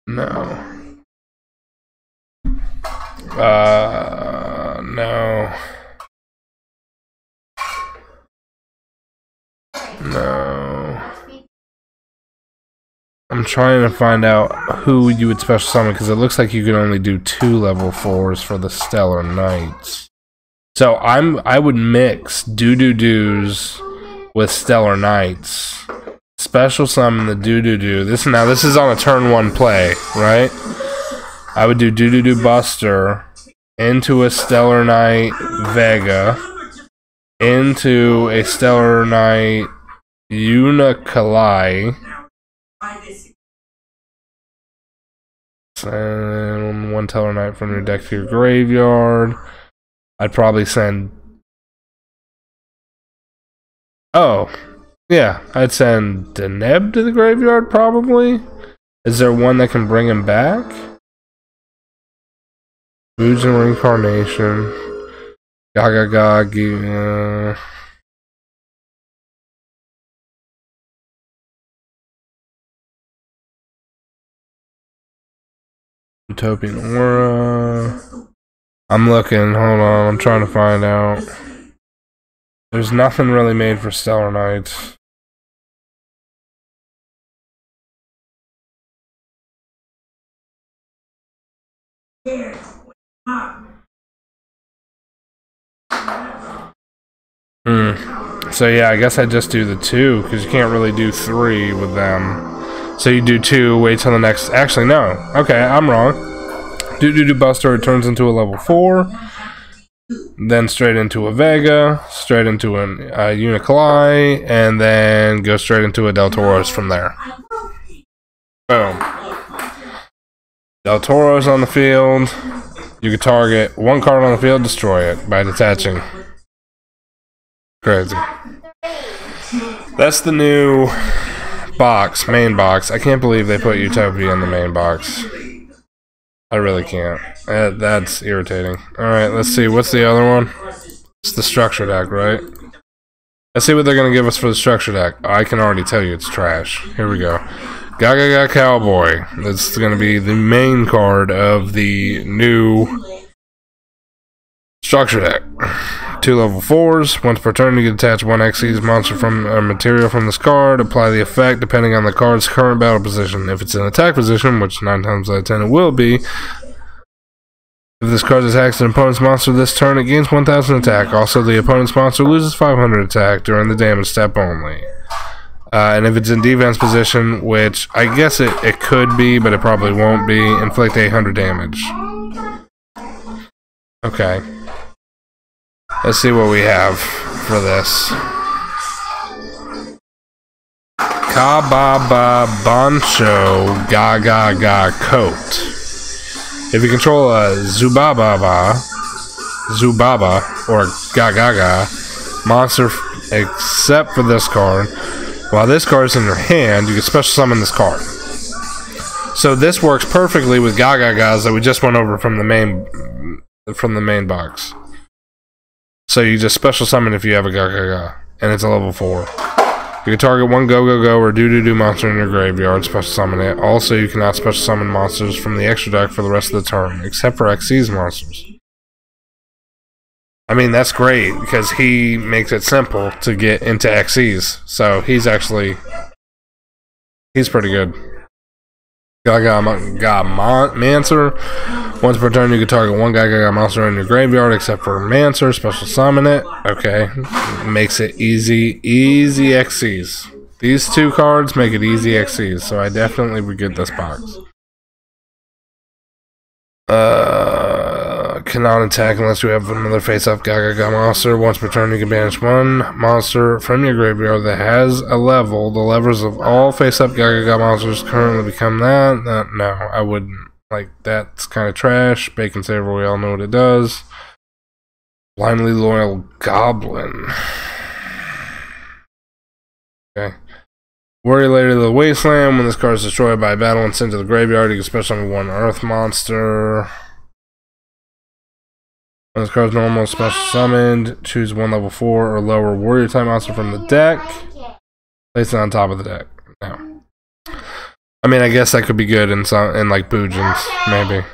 No. Uh, no. No. I'm trying to find out who you would special summon because it looks like you can only do two level fours for the Stellar Knights. So I'm I would mix doo doo doos with Stellar Knights. Special summon the doo doo doo. This now this is on a turn one play, right? I would do doo doo doo Buster into a Stellar Knight Vega into a Stellar Knight Unukalhai. Send one Tellarknight from your deck to your graveyard. I'd probably send. Oh, yeah, I'd send Deneb to the graveyard, probably. Is there one that can bring him back? Fusion Reincarnation. Gaga Gaga. Uh, Utopian Aura. I'm looking, hold on, I'm trying to find out. There's nothing really made for Stellar Knights. Hmm. So yeah, I guess I just do the two because you can't really do three with them. So you do two, wait till the next. Actually, no. Okay, I'm wrong. Do do do Buster. It turns into a level four. Then straight into a Vega, straight into an uh, Unicoli, and then go straight into a Delteros from there. Boom. Del Toro's on the field. You can target one card on the field, destroy it by detaching. Crazy. That's the new box, main box. I can't believe they put Utopia in the main box. I really can't. That's irritating. Alright, let's see. What's the other one? It's the structure deck, right? Let's see what they're going to give us for the structure deck. I can already tell you it's trash. Here we go. Gaga Gaga Cowboy. That's going to be the main card of the new structure deck. Two level fours. Once per turn, you can attach one Xyz monster from a material from this card. Apply the effect depending on the card's current battle position. If it's in attack position, which nine times out of ten it will be, if this card attacks an opponent's monster this turn, it gains 1000 attack. Also, the opponent's monster loses 500 attack during the damage step only. Uh, and if it's in defense position, which I guess it, it could be, but it probably won't be, inflict 800 damage. Okay. Let's see what we have for this. Kababa Bancho Gaga Ga Coat. If you control a Zubababa, Zubaba, or Gagaga monster, except for this card, while this card is in your hand, you can special summon this card. So this works perfectly with Gagagas that we just went over from the main from the main box. So you just special summon if you have a Gagaga, and it's a level four. You can target one Go Go Go or Do Do Do monster in your graveyard, special summon it. Also, you cannot special summon monsters from the extra deck for the rest of the turn, except for Xyz monsters. I mean, that's great because he makes it simple to get into Xyz. So he's actually he's pretty good. Gaga got Mancer. Once per turn, you can target one Gaga monster in your graveyard, except for Mancer. Special summon it. Okay, makes it easy, easy Xyz. These two cards make it easy Xyz, so I definitely would get this box. Uh, cannot attack unless you have another face-up Gaga monster. Once per turn, you can banish one monster from your graveyard that has a level. The levels of all face-up Gaga monsters currently become that. Uh, no, I wouldn't. Like, that's kind of trash. Bacon Saver, we all know what it does. Blindly Loyal Goblin. Okay. Warrior to the Wasteland. When this card is destroyed by battle and sent to the graveyard, you can special summon one Earth monster. When this card is normal, special summoned, choose one level 4 or lower warrior type monster from the deck. Place it on top of the deck. No. I mean, I guess that could be good in some in like Bujins, maybe.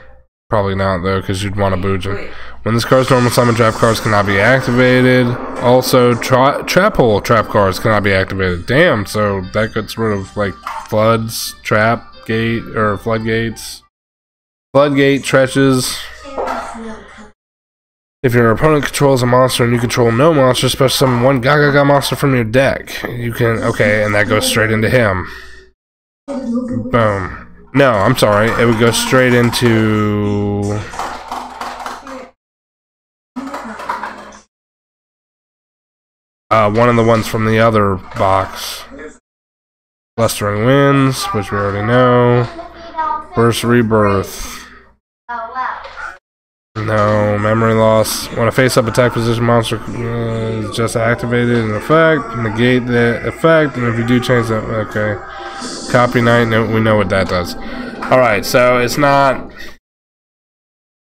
Probably not though, because you'd want a Bujin. When this card's normal summon, trap cards cannot be activated. Also, tra trap hole trap cards cannot be activated. Damn, so that gets rid of like floods, trap gate or floodgates, floodgate trenches. If your opponent controls a monster and you control no monster, special summon one Gaga Ga monster from your deck. You can okay, and that goes straight into him. Boom. No, I'm sorry. It would go straight into. Uh, one of the ones from the other box. Blustering Winds, which we already know. Burst Rebirth. No, memory loss. When a face-up attack position monster uh, is just activated in effect, negate the effect, and if you do change that, okay. Copy Knight, no, we know what that does. Alright, so it's not...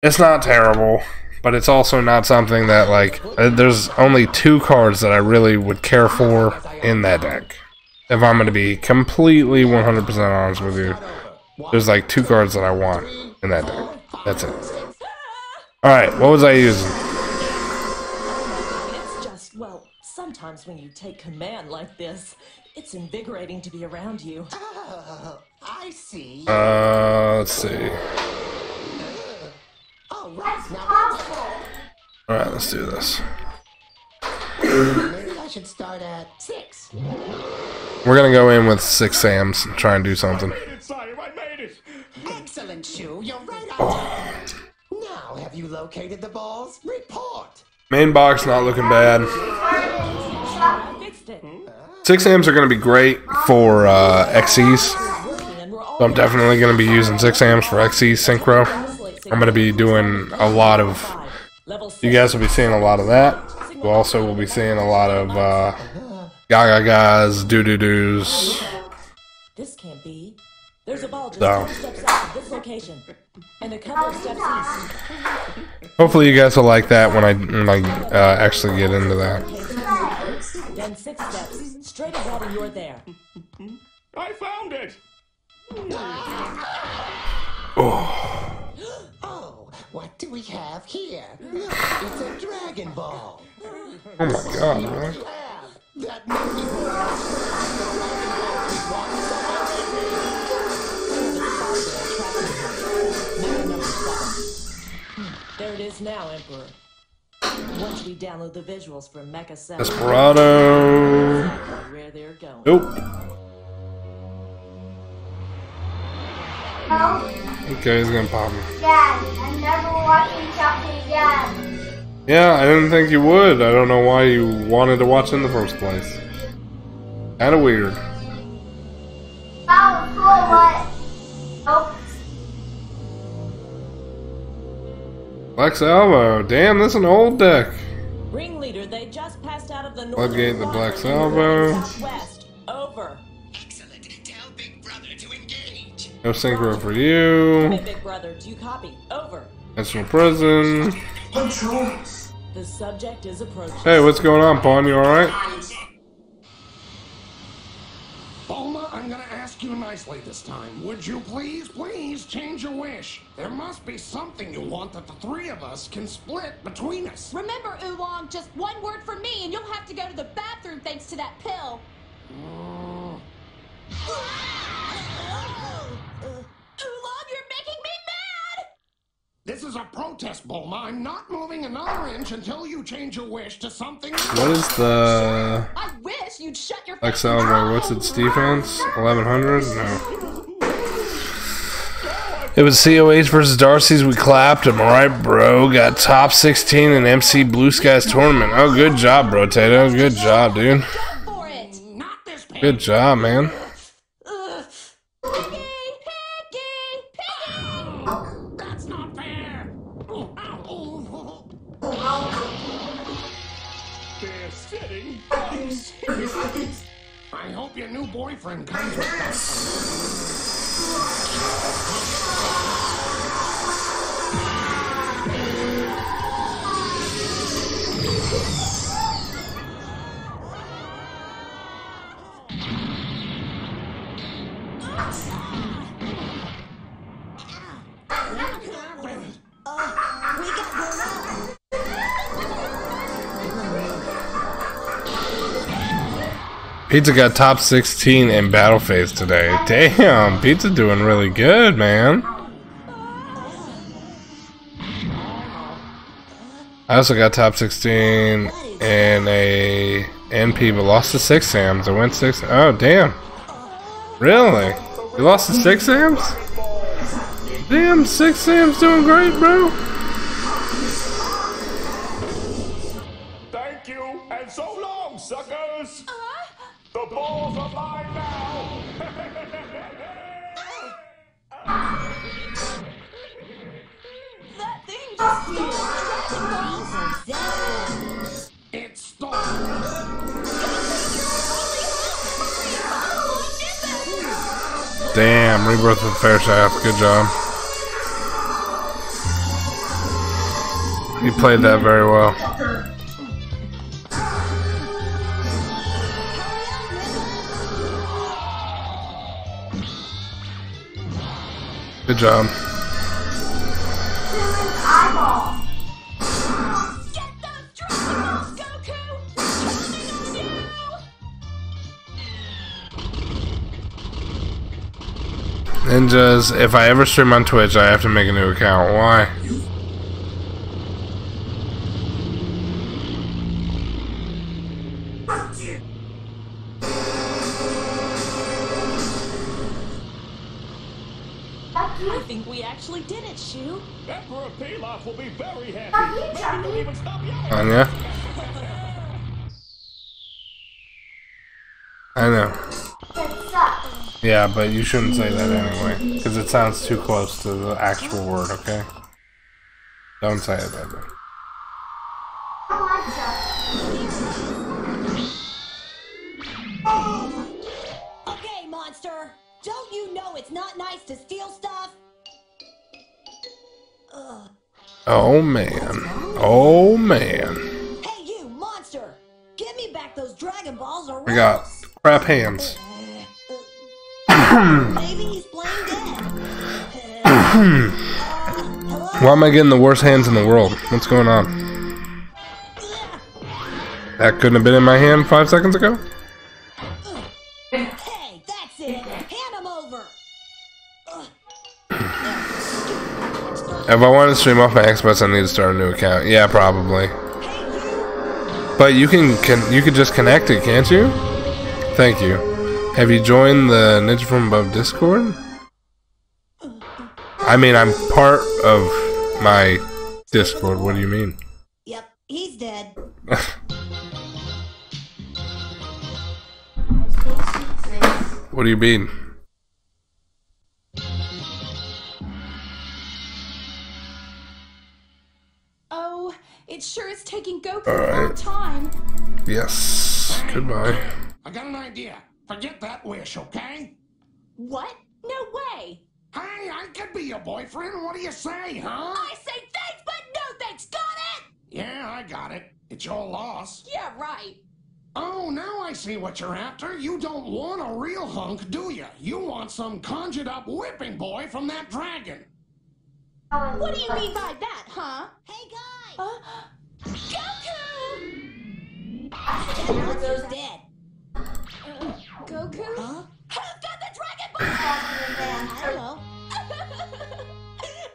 It's not terrible, but it's also not something that, like... Uh, there's only two cards that I really would care for in that deck. If I'm going to be completely 100% honest with you. There's like two cards that I want in that deck. That's it. Alright, what was I using? It's just, well, sometimes when you take command like this, it's invigorating to be around you. Oh, I see. Uh, let's see. All right, now Alright, let's do this. maybe I should start at six. We're gonna go in with six Sams and try and do something. Sire, I made it! Excellent, Shu. You're right on time. Now, have you located the balls? Report. Main box not looking bad. Six Sams are gonna be great for uh, Xyz. So I'm definitely gonna be using six Sams for Xyz synchro. I'm gonna be doing a lot of. You guys will be seeing a lot of that. We also will be seeing a lot of uh, Gaga guys, doo doo doos. This can't be. There's a ball just So. 10 steps out of this location. And a couple of steps east. Hopefully, you guys will like that when I when I uh, actually get into that. Then six steps. Straight ahead and you're there. I found it! Oh, what do we have here? Look, it's a Dragon Ball. Oh my god, man. That There it is now, Emperor. Once we download the visuals from Mecha 7, Desperado. where they're going. Nope. Okay, he's gonna pop me. Dad, I'm never watching something again. Yeah, I didn't think you would. I don't know why you wanted to watch in the first place. Kinda weird. That was cool, but nope. Black Salvo. Damn, that's an old deck. Ringleader, they just passed out of the north. Floodgate, the Black Salvo. Southwest. Over. Excellent. Tell Big Brother to engage. No synchro for you. Hey, big brother, do you copy? Over. National Prison. The subject is approaching. Hey, what's going on, Pawn? You alright? Bulma, I'm gonna ask you nicely this time. Would you please, please change your wish? There must be something you want that the three of us can split between us. Remember, Oolong, just one word from me and you'll have to go to the bathroom thanks to that pill. Mm, This is a protest, Bulma. I'm not moving another inch until you change your wish to something. What is the I wish you'd shut your Black Salvo? What's its defense? 1100? No. It was COH versus Darcy's. We clapped. Am I right, bro? Got top 16 in MC Blue Skies tournament. Oh, good job, bro, Tato. Good job, dude. Good job, man. Boyfriend comes with that. Pizza got top 16 in Battle Phase today. Damn, Pizza doing really good, man. I also got top 16 in a NP, but lost to six Sams. I went six. Oh, damn. Really? You lost to six Sams? Damn, six Sam's doing great, bro. Rebirth Fair Shaft. Good job. You played that very well. Good job. Ninjas, if I ever stream on Twitch, I have to make a new account. Why? But you shouldn't say that anyway, because it sounds too close to the actual word, okay? Don't say it, baby. Okay, monster. Don't you know it's not nice to steal stuff? Ugh. Oh man. Oh man. Hey, you monster! Give me back those Dragon Balls or I got crap hands. Maybe he's playing dead. Why am I getting the worst hands in the world? What's going on? That couldn't have been in my hand five seconds ago? Hey, that's it. Hand him over. If I want to stream off my Xbox, I need to start a new account. Yeah, probably. But you can, can you could just connect it, can't you? Thank you. Have you joined the Ninja from Above Discord? I mean, I'm part of my Discord. What do you mean? Yep, he's dead. What do you mean? Oh, it sure is taking Goku All a long time. Yes. Goodbye. I got an idea. Forget that wish, okay? What? No way. Hey, I could be your boyfriend. What do you say, huh? I say thanks, but no thanks. Got it? Yeah, I got it. It's your loss. Yeah, right. Oh, now I see what you're after. You don't want a real hunk, do you? You want some conjured up whipping boy from that dragon. What do you mean by that, huh? Hey, guys! Uh, Goku! That monster's dead. Goku? Huh? Who's got the Dragon Ball? I don't know.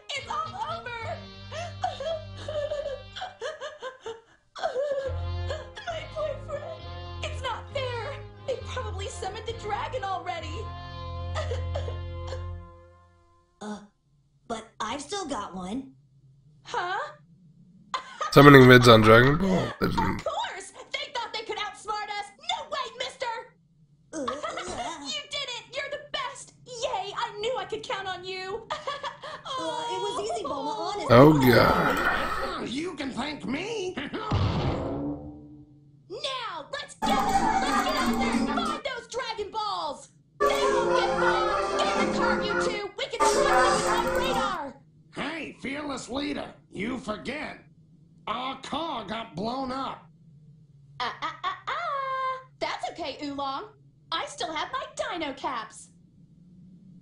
it's all over! My boyfriend! It's not fair! They probably summoned the dragon already! Uh, but I've still got one. huh? Summoning mids on Dragon Ball? Of course! They thought they could outsmart us! No way, mister! Uh, you did it! You're the best! Yay! I knew I could count on you! Uh, it was easy, Bulma, honestly. Oh god. You can thank me. Now, let's get let's get out there and find those Dragon Balls! They won't get far! Get in the car, you two! We can track them with my radar! hey, fearless leader, you forget. Our car got blown up. Ah, ah, ah, ah! That's okay, Oolong. I still have my dino caps.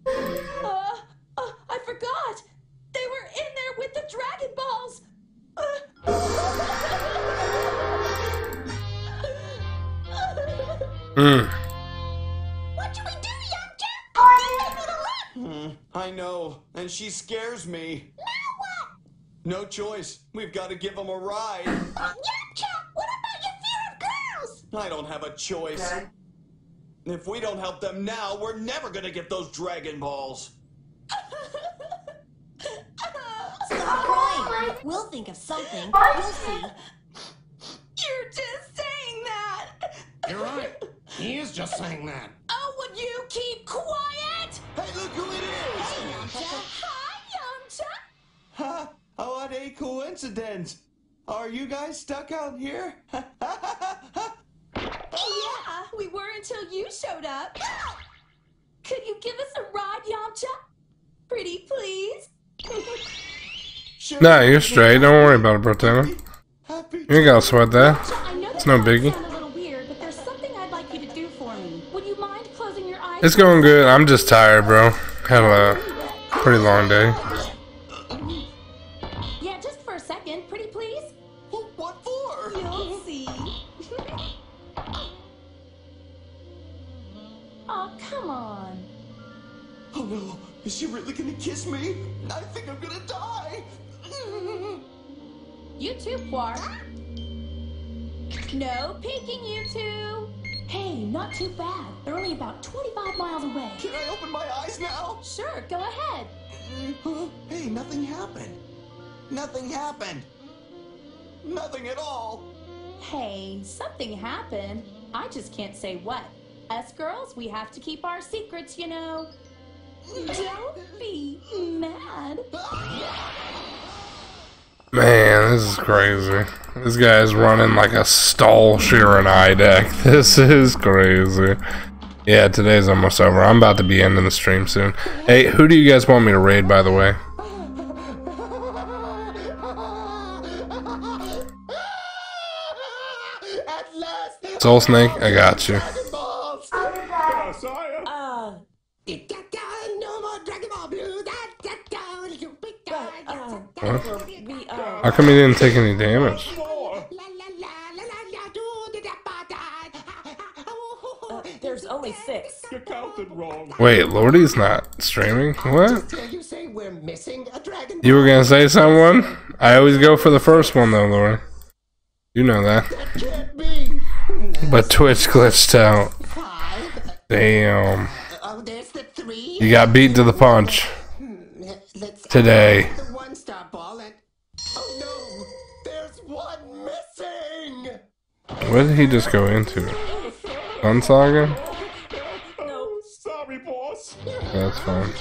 Uh, uh, I forgot. They were in there with the Dragon Balls. Mm. what do we do, Yamcha? Hmm, I know, and she scares me. Now what? No choice. We've got to give him a ride. Yamcha, what about your fear of girls? I don't have a choice. If we don't help them now, we're never gonna get those Dragon Balls. Stop crying. We'll think of something. We'll see. You're just saying that. You're right. He is just saying that. Oh, would you keep quiet? Hey, look who it is! Hey, Yamcha. Hi, Yamcha. Ha! Oh, what a coincidence! Are you guys stuck out here? Yeah, we were until you showed up. Could you give us a ride, Yamcha? Pretty please? Nah, you're straight. Don't worry about it. Happy You ain't gotta sweat that. It's no biggie. It's going good. I'm just tired, bro. Had a pretty long day. Nothing happened. Nothing happened. Nothing at all. Hey, something happened. I just can't say what. Us girls, we have to keep our secrets, you know. Don't be mad. Man, this is crazy. This guy's running like a stall shearing eye deck. This is crazy. Yeah, today's almost over. I'm about to be ending the stream soon. Hey, who do you guys want me to raid, by the way? Soul Snake, I got you. Uh, No more Dragon Ball Blue. What? How come he didn't take any damage? uh, there's only six. You counted wrong. Wait, Lordy's not streaming? What? You say we're missing a Dragon You were gonna say someone? I always go for the first one though, Lordy. You know that. But Twitch glitched out. Damn. You got beat to the punch. Today. What did he just go into? Sun Saga? Sorry, boss. That's fine.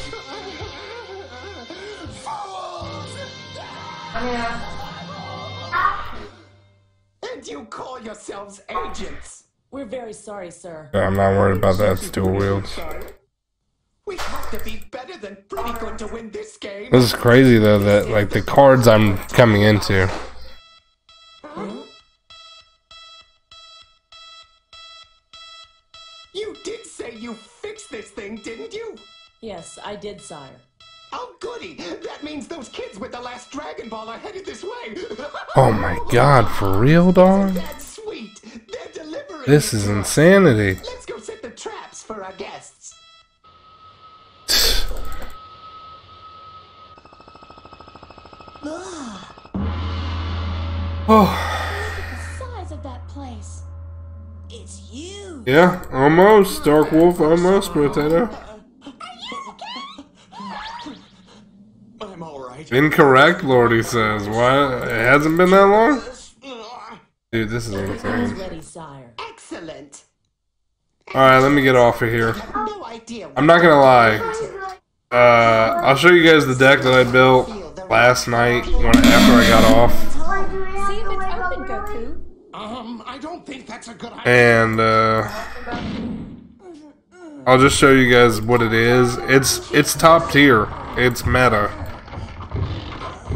Uh, And you call yourselves agents. We're very sorry, sir. I'm not worried about that. It's dual wields. We have to be better than pretty good to win this game. This is crazy though that like the cards I'm coming into. You did say you fixed this thing, didn't you? Yes, I did, sire. Oh, goody! That means those kids with the last Dragon Ball are headed this way. Oh my god, for real, dog? That's sweet. They're delivering. This is insanity. Let's go set the traps for our guests. Oh, The size of that place. It's you. yeah, almost. Dark Wolf, almost. Potato. Incorrect, Lordy says. What? It hasn't been that long? Dude, this is insane. Ready, sire. Excellent. Alright, let me get off of here. No idea. I'm not gonna lie. Uh, I'll show you guys the deck that I built last night when after I got off. See if it's open, Goku. Um, I don't think that's a good idea. and uh, I'll just show you guys what it is. It's it's top tier. It's meta.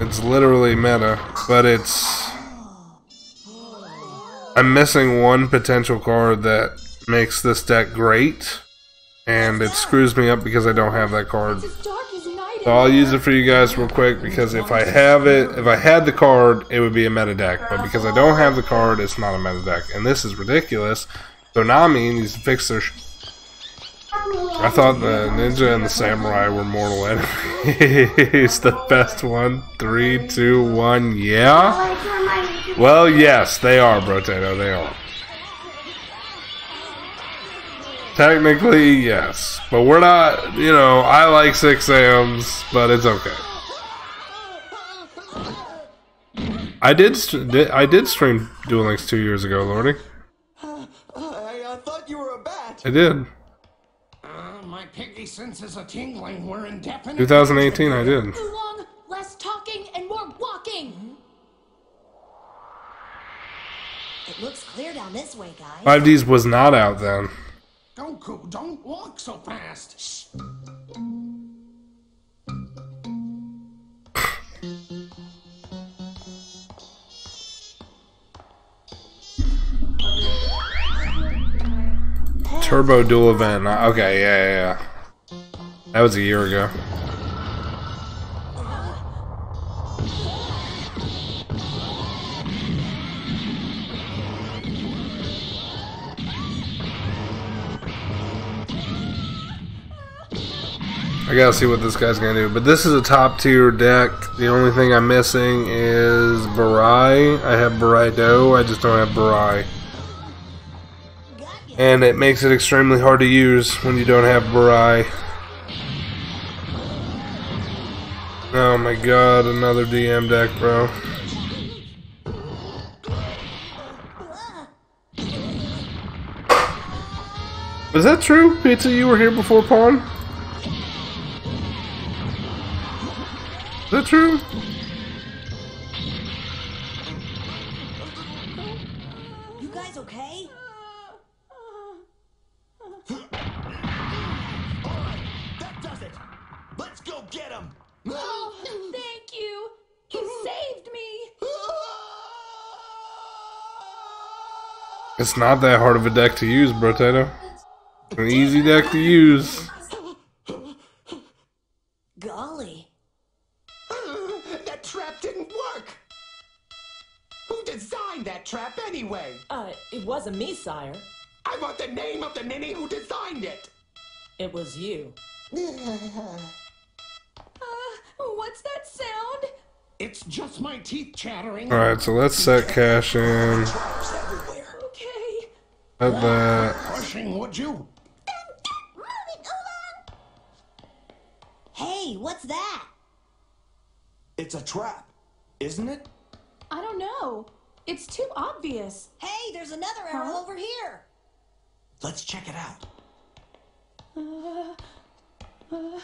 It's literally meta, but it's I'm missing one potential card that makes this deck great, and it screws me up because I don't have that card. So I'll use it for you guys real quick because if I have it, if I had the card, it would be a meta deck. But because I don't have the card, it's not a meta deck. And this is ridiculous. Konami needs to fix their. I thought the ninja and the samurai were mortal enemies. the best one. Three, two, one. Yeah. Well, yes, they are, Brotato. They are. Technically, yes. But we're not, you know, I like 6 AMs, but it's okay. I did, I did stream Duel Links two years ago, Lordy. I, I thought you were a bat. I did. My piggy senses a tingling. We're indefinite. 2018, I did. Too long, less talking and more walking. It looks clear down this way, guys. 5Ds was not out then. Goku, don't walk so fast. Shh. Turbo Duel event. uh, Okay, yeah, yeah, yeah. That was a year ago. I gotta see what this guy's gonna do. But this is a top tier deck. The only thing I'm missing is Barai. I have Barai Do. I just don't have Barai. And it makes it extremely hard to use when you don't have Burai. Oh my god, another DM deck, bro. Is that true? Pizza, you were here before Pawn? Is that true? It's not that hard of a deck to use, bro, Tato. An easy deck to use. Golly. that trap didn't work! Who designed that trap anyway? Uh, it wasn't me, sire. I want the name of the ninny who designed it! It was you. Uh, what's that sound? It's just my teeth chattering. Alright, so let's set cash in. Okay. At. Pushing, would you? Hey, what's that? It's a trap, isn't it? I don't know. It's too obvious. Hey, there's another arrow Huh? over here. Let's check it out. Uh, uh,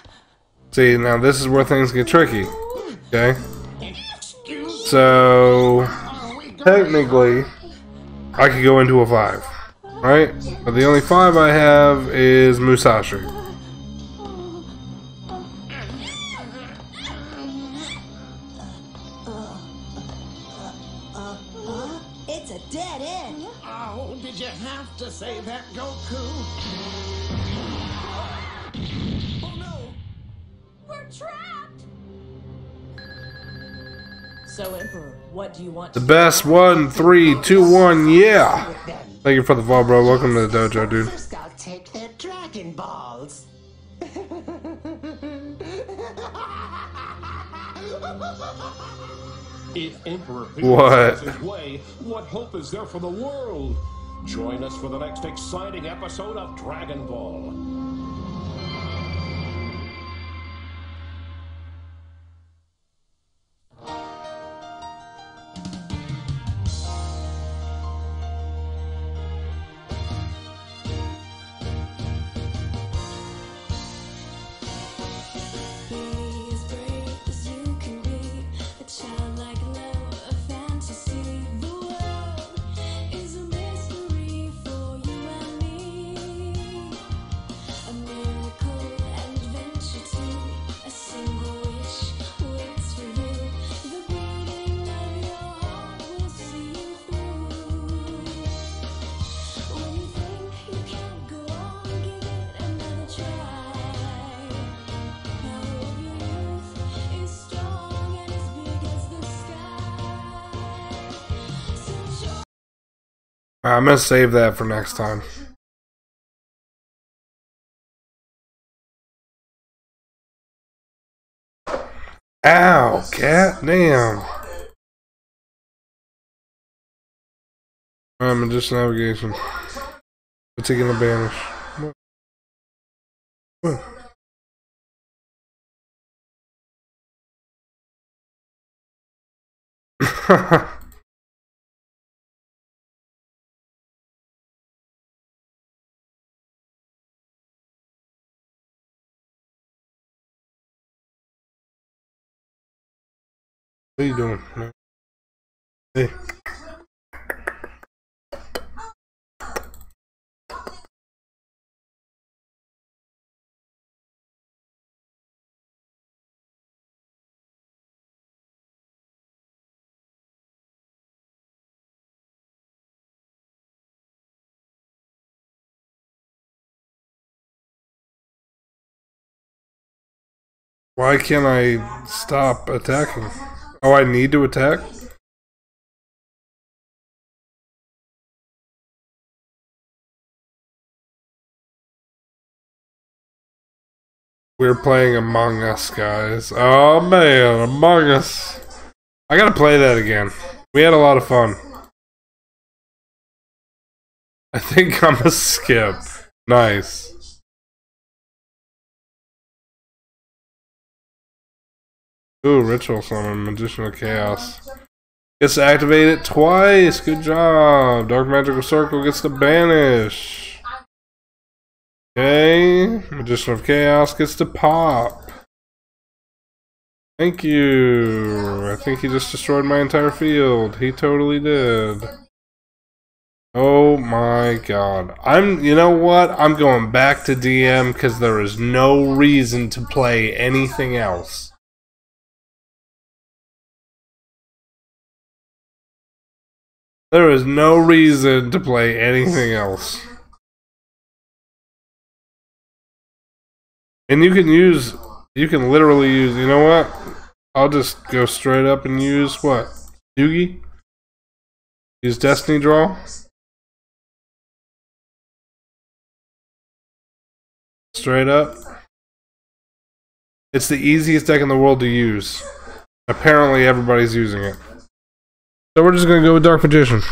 See, now this is where things get tricky. Okay? So, technically, I could go into a 5. Right? But the only 5 I have is Musashi. It's a dead end. Oh, did you have to say that, Goku? Oh no! we're trapped. So, Emperor, what do you want The best one, three, two, one, yeah! Thank you for the fall, bro. Welcome to the dojo, dude. First, I'll take their Dragon Balls. If Emperor What? his way, what hope is there for the world? Join us for the next exciting episode of Dragon Ball. I'm gonna save that for next time. Ow, cat, damn. I'm in just navigation. Taking a banish. What? What? What are you doing? man? Hey. Why can't I stop attacking? Oh, I need to attack? We're playing Among Us, guys. Oh man, Among Us. I gotta play that again. We had a lot of fun. I think I'm a skip. Nice. Ooh, ritual summon, magician of chaos. Gets to activate it twice. Good job. Dark magical circle gets to banish. Okay, magician of chaos gets to pop. Thank you. I think he just destroyed my entire field. He totally did. Oh my god. I'm, you know what? I'm going back to DM because there is no reason to play anything else. There is no reason to play anything else. And you can use, you can literally use, you know what? I'll just go straight up and use what? Yugi? Use Destiny Draw? Straight up. It's the easiest deck in the world to use. Apparently everybody's using it. So we're just gonna go with Dark Magician.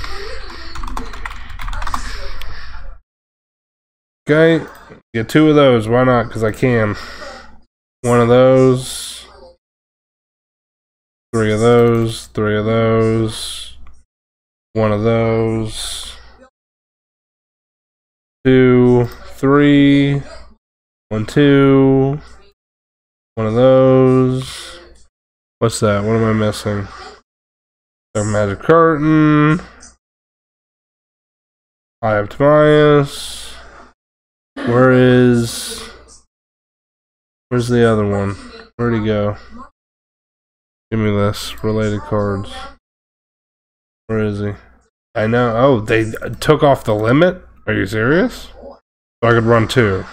Okay, get two of those. Why not? Because I can. One of those. Three of those. Three of those. One of those. Two. Three. One, two. One of those. What's that? What am I missing? Dark Magic Curtain. I have Tobias. Where is. Where's the other one? Where'd he go? Give me this. Related cards. Where is he? I know. Oh, they took off the limit? Are you serious? So I could run two.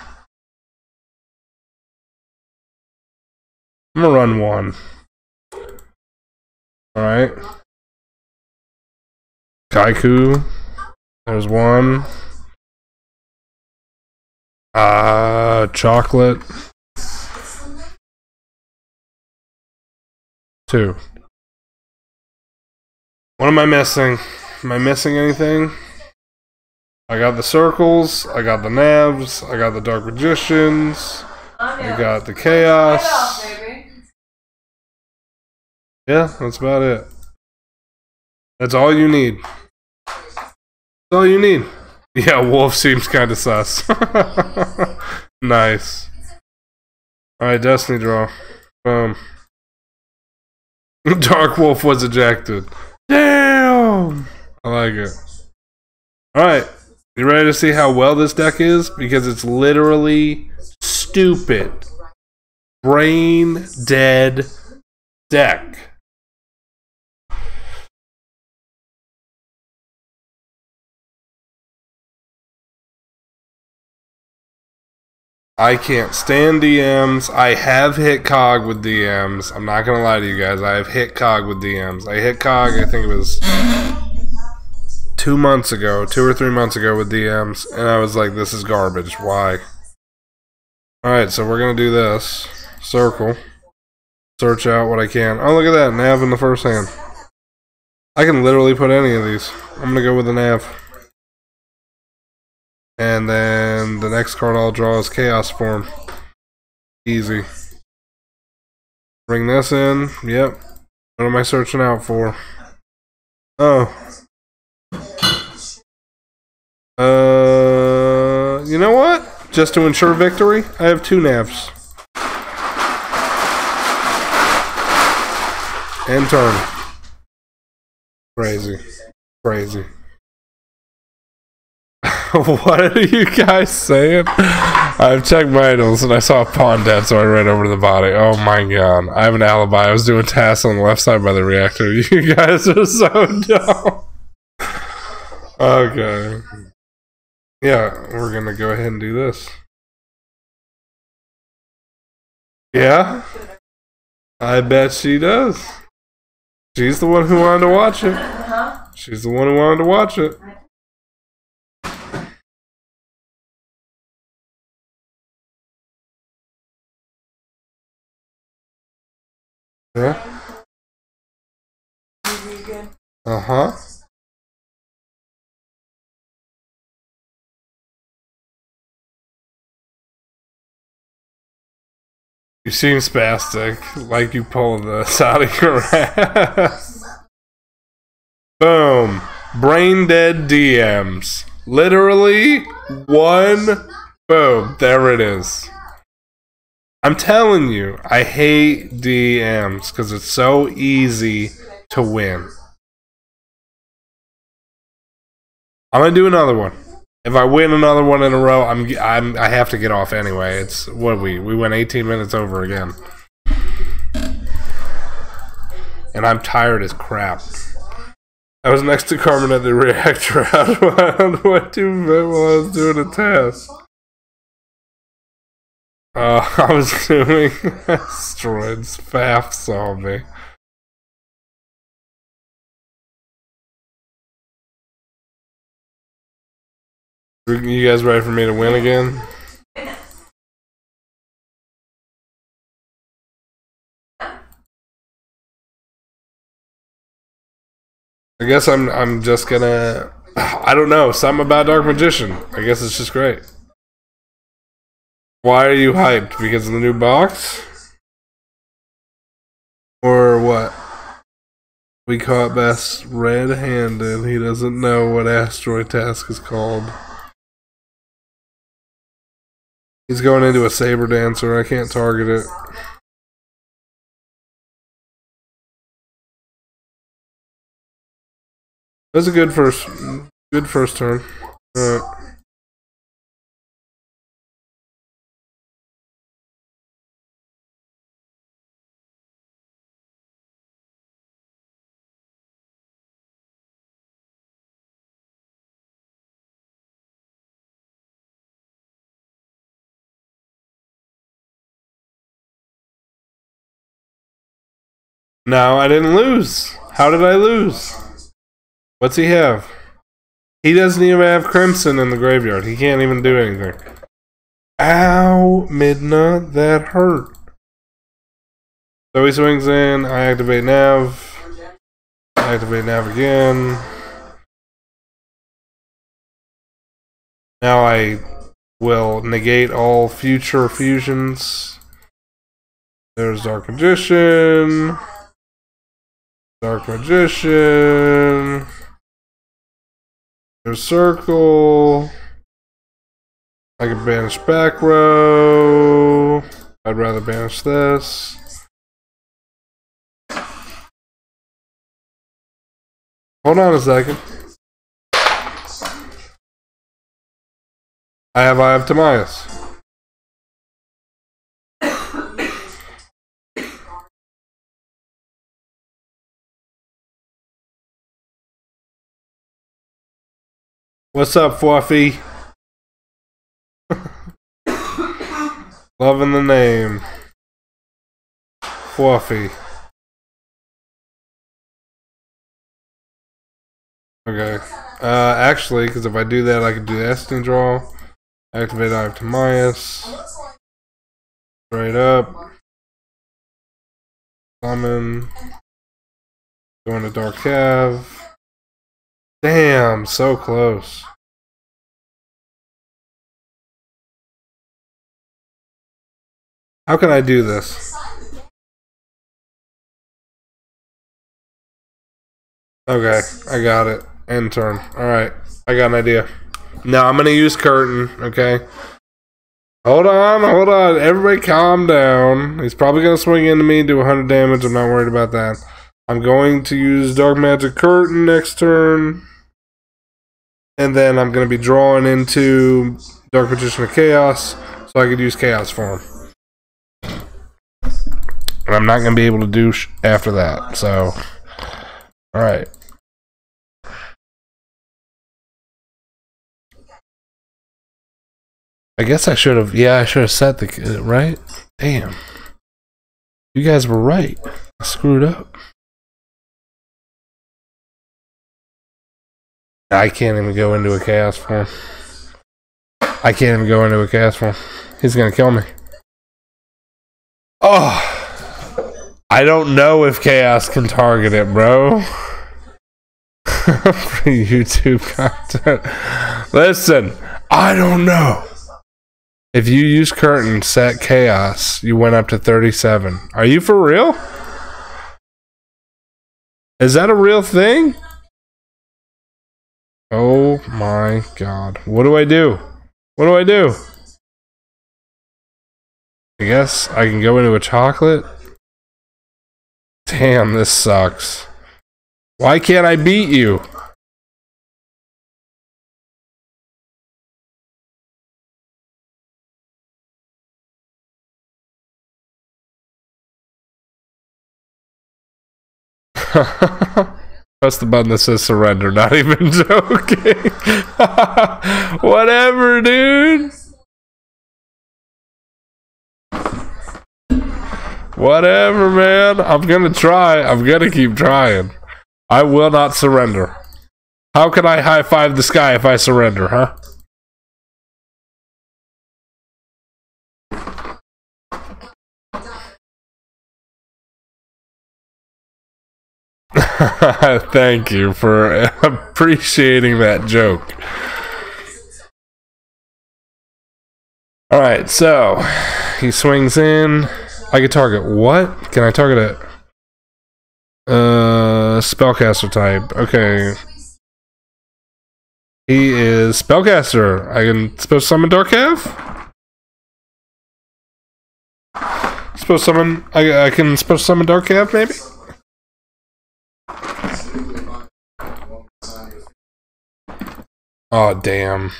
I'm gonna run one. Alright. Kaiku. There's one. Uh, chocolate. Two. What am I missing? Am I missing anything? I got the circles, I got the nabs, I got the dark magicians, I got the chaos. Yeah, that's about it. That's all you need. All you need. Yeah, Wolf seems kind of sus. nice. Alright, Destiny Draw. Um, Dark Wolf was ejected. Damn! I like it. Alright. You ready to see how well this deck is? Because it's literally stupid. Brain dead deck. I can't stand DMs. I have hit KoG with DMs. I'm not gonna lie to you guys. I have hit KoG with DMs. I hit KoG. I think it was two months ago, two or three months ago with DMs, and I was like, "This is garbage. Why?" All right, so we're gonna do this circle. Search out what I can. Oh, look at that nav in the first hand. I can literally put any of these. I'm gonna go with the nav. And then the next card I'll draw is Chaos Form. Easy. Bring this in. Yep. What am I searching out for? Oh. Uh, you know what? Just to ensure victory, I have two navs. And turn. Crazy. Crazy. what are you guys saying? I've checked vitals and I saw a pawn dead, so I ran over to the body. Oh my god. I have an alibi. I was doing tasks on the left side by the reactor. You guys are so dumb. Okay. Yeah, we're gonna go ahead and do this. Yeah? I bet she does. She's the one who wanted to watch it. Uh-huh. She's the one who wanted to watch it. Yeah. Uh huh. Uh-huh. You seem spastic, like you pulling this out of your ass. Boom. Brain dead DMs. Literally one. Boom. There it is. I'm telling you, I hate DMs because it's so easy to win. I'm gonna do another one. If I win another one in a row, I'm I'm I have to get off anyway. It's what we we went 18 minutes over again, and I'm tired as crap. I was next to Carmen at the reactor. Do while I was doing a test? Uh, I was doing asteroids. Faf saw me. You guys ready for me to win again? I guess I'm I'm just gonna I don't know, something about Dark Magician. I guess it's just great. Why are you hyped? Because of the new box? Or what? We caught Bess red handed. He doesn't know what asteroid task is called. He's going into a saber dancer. I can't target it. That's a good first, good first turn. Alright. No, I didn't lose. How did I lose? What's he have? He doesn't even have Crimson in the graveyard. He can't even do anything. Ow, Midna, that hurt. So he swings in. I activate Nav. Activate Nav again. Now I will negate all future fusions. There's Dark Magician. Dark Magician. There's Circle. I can banish back row. I'd rather banish this. Hold on a second. I have Eye of Timaeus. What's up, Fluffy? Loving the name. Fluffy. Okay. Uh, actually, because if I do that, I can do Destiny Draw. Activate Eye of Timaeus. Straight up. Summon. Go into Dark Cav. Damn, so close. How can I do this? Okay, I got it. End turn. Alright, I got an idea. Now I'm gonna use curtain, okay? Hold on, hold on. Everybody calm down. He's probably gonna swing into me, do 100 damage. I'm not worried about that. I'm going to use Dark Magic Curtain next turn. And then I'm going to be drawing into Dark Magician of Chaos, so I could use Chaos Form. And I'm not going to be able to do after that, so. Alright. I guess I should have. Yeah, I should have set the. Right? Damn. You guys were right. I screwed up. I can't even go into a chaos form. I can't even go into a chaos form. He's gonna kill me. Oh. I don't know if chaos can target it, bro. YouTube content. Listen, I don't know. If you use curtain set chaos, you went up to 37. Are you for real? Is that a real thing? Oh my god. What do I do? What do I do? I guess I can go into a chocolate. Damn, this sucks. Why can't I beat you? Press the button that says surrender. Not even joking. Whatever, dude. Whatever, man. I'm gonna try. I'm gonna keep trying. I will not surrender. How can I high five the sky if I surrender, huh? Thank you for appreciating that joke. All right, so he swings in. I can target what? Can I target it? Uh, spellcaster type. Okay. He is spellcaster. I can supposed summon Dark. Supposed summon. I I can supposed summon Dark Cav maybe. Oh damn.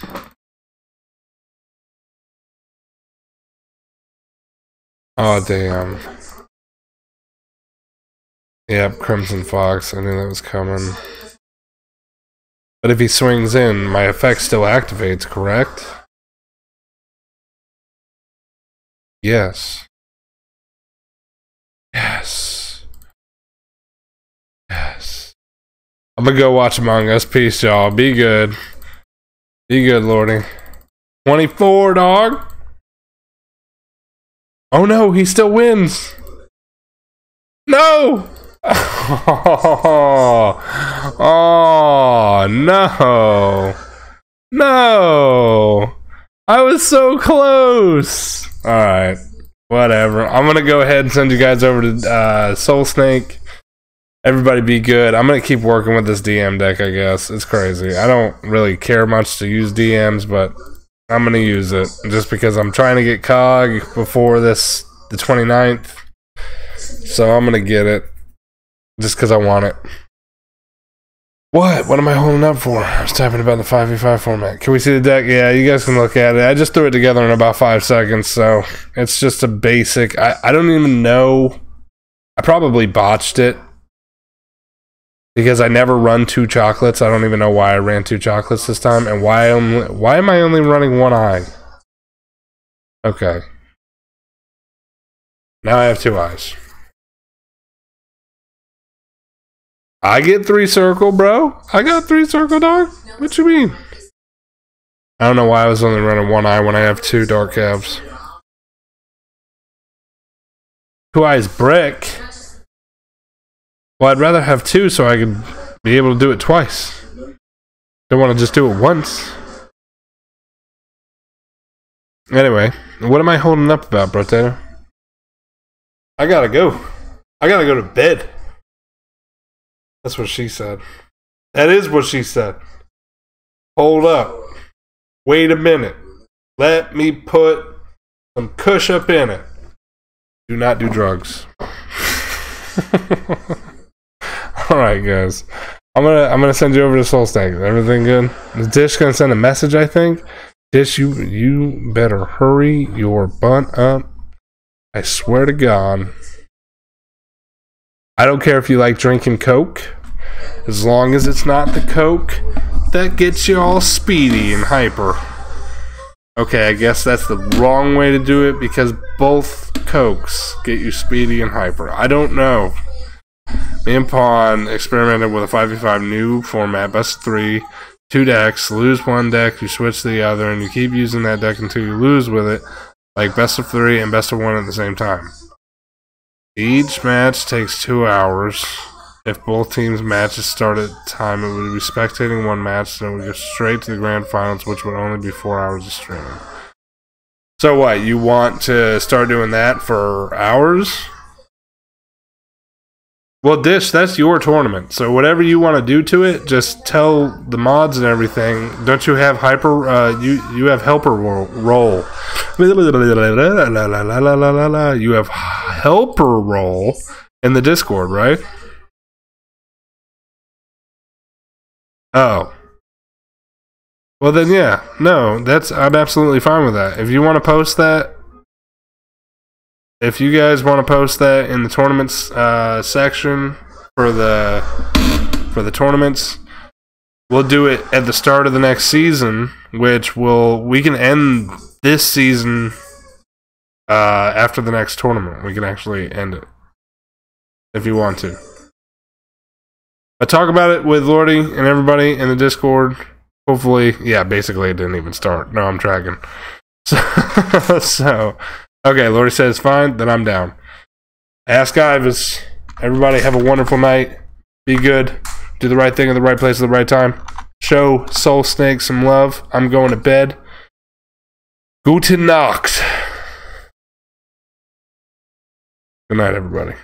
Oh damn. Yep, Crimson Fox. I knew that was coming. But if he swings in, my effect still activates, correct? Yes. Yes. Yes. I'm gonna go watch Among Us. Peace, y'all. Be good. Be good, Lordy. 24, dog. Oh no, he still wins. No! Oh, oh no. No. I was so close. Alright. Whatever. I'm gonna go ahead and send you guys over to uh, Soul Snake. Everybody be good. I'm gonna keep working with this DM deck, I guess. It's crazy. I don't really care much to use DMs, but I'm gonna use it just because I'm trying to get KoG before this the 29th. So I'm gonna get it just because I want it. What? What am I holding up for? I was typing about the 5v5 format. Can we see the deck? Yeah, you guys can look at it. I just threw it together in about five seconds, so it's just a basic. I, I don't even know. I probably botched it because I never run two chocolates. I don't even know why I ran two chocolates this time, and why only, why am I only running one eye? Okay. Now I have two eyes. I get three circle, bro. I got three circle, dog. What you mean? I don't know why I was only running one eye when I have two Dark Cavs. Two eyes brick. Well, I'd rather have two so I can be able to do it twice. Don't want to just do it once. Anyway, what am I holding up about, bro Taylor? I gotta go. I gotta go to bed. That's what she said. That is what she said. Hold up. Wait a minute. Let me put some cush up in it. Do not do drugs. All right, guys. I'm gonna I'm gonna send you over to Soul Snake. Everything good? Is Dish gonna send a message? I think. Dish, you you better hurry your butt up. I swear to God. I don't care if you like drinking Coke, as long as it's not the Coke that gets you all speedy and hyper. Okay, I guess that's the wrong way to do it because both Cokes get you speedy and hyper. I don't know. Pawn experimented with a 5v5 new format, best of three, two decks, lose one deck, you switch to the other, and you keep using that deck until you lose with it, like best of three and best of one at the same time. Each match takes two hours. If both teams' matches start at time, it would be spectating one match, then would go straight to the grand finals, which would only be four hours of streaming. So what? You want to start doing that for hours? Well, Dish, that's your tournament. So whatever you want to do to it, just tell the mods and everything. Don't you have hyper? Uh, you you have helper ro- role. You have helper role in the Discord, right? Oh. Well then, yeah. No, that's I'm absolutely fine with that. If you want to post that, if you guys want to post that in the tournaments uh, section for the for the tournaments, we'll do it at the start of the next season, which will we can end this season uh, after the next tournament. We can actually end it if you want to. I talk about it with Lordy and everybody in the Discord. Hopefully, yeah, basically it didn't even start. No, I'm tracking. So, so okay, Lordy says fine, then I'm down. Ask Ivis. Everybody have a wonderful night. Be good. Do the right thing in the right place at the right time. Show Soul Snake some love. I'm going to bed. Guten Nacht. Good night, everybody.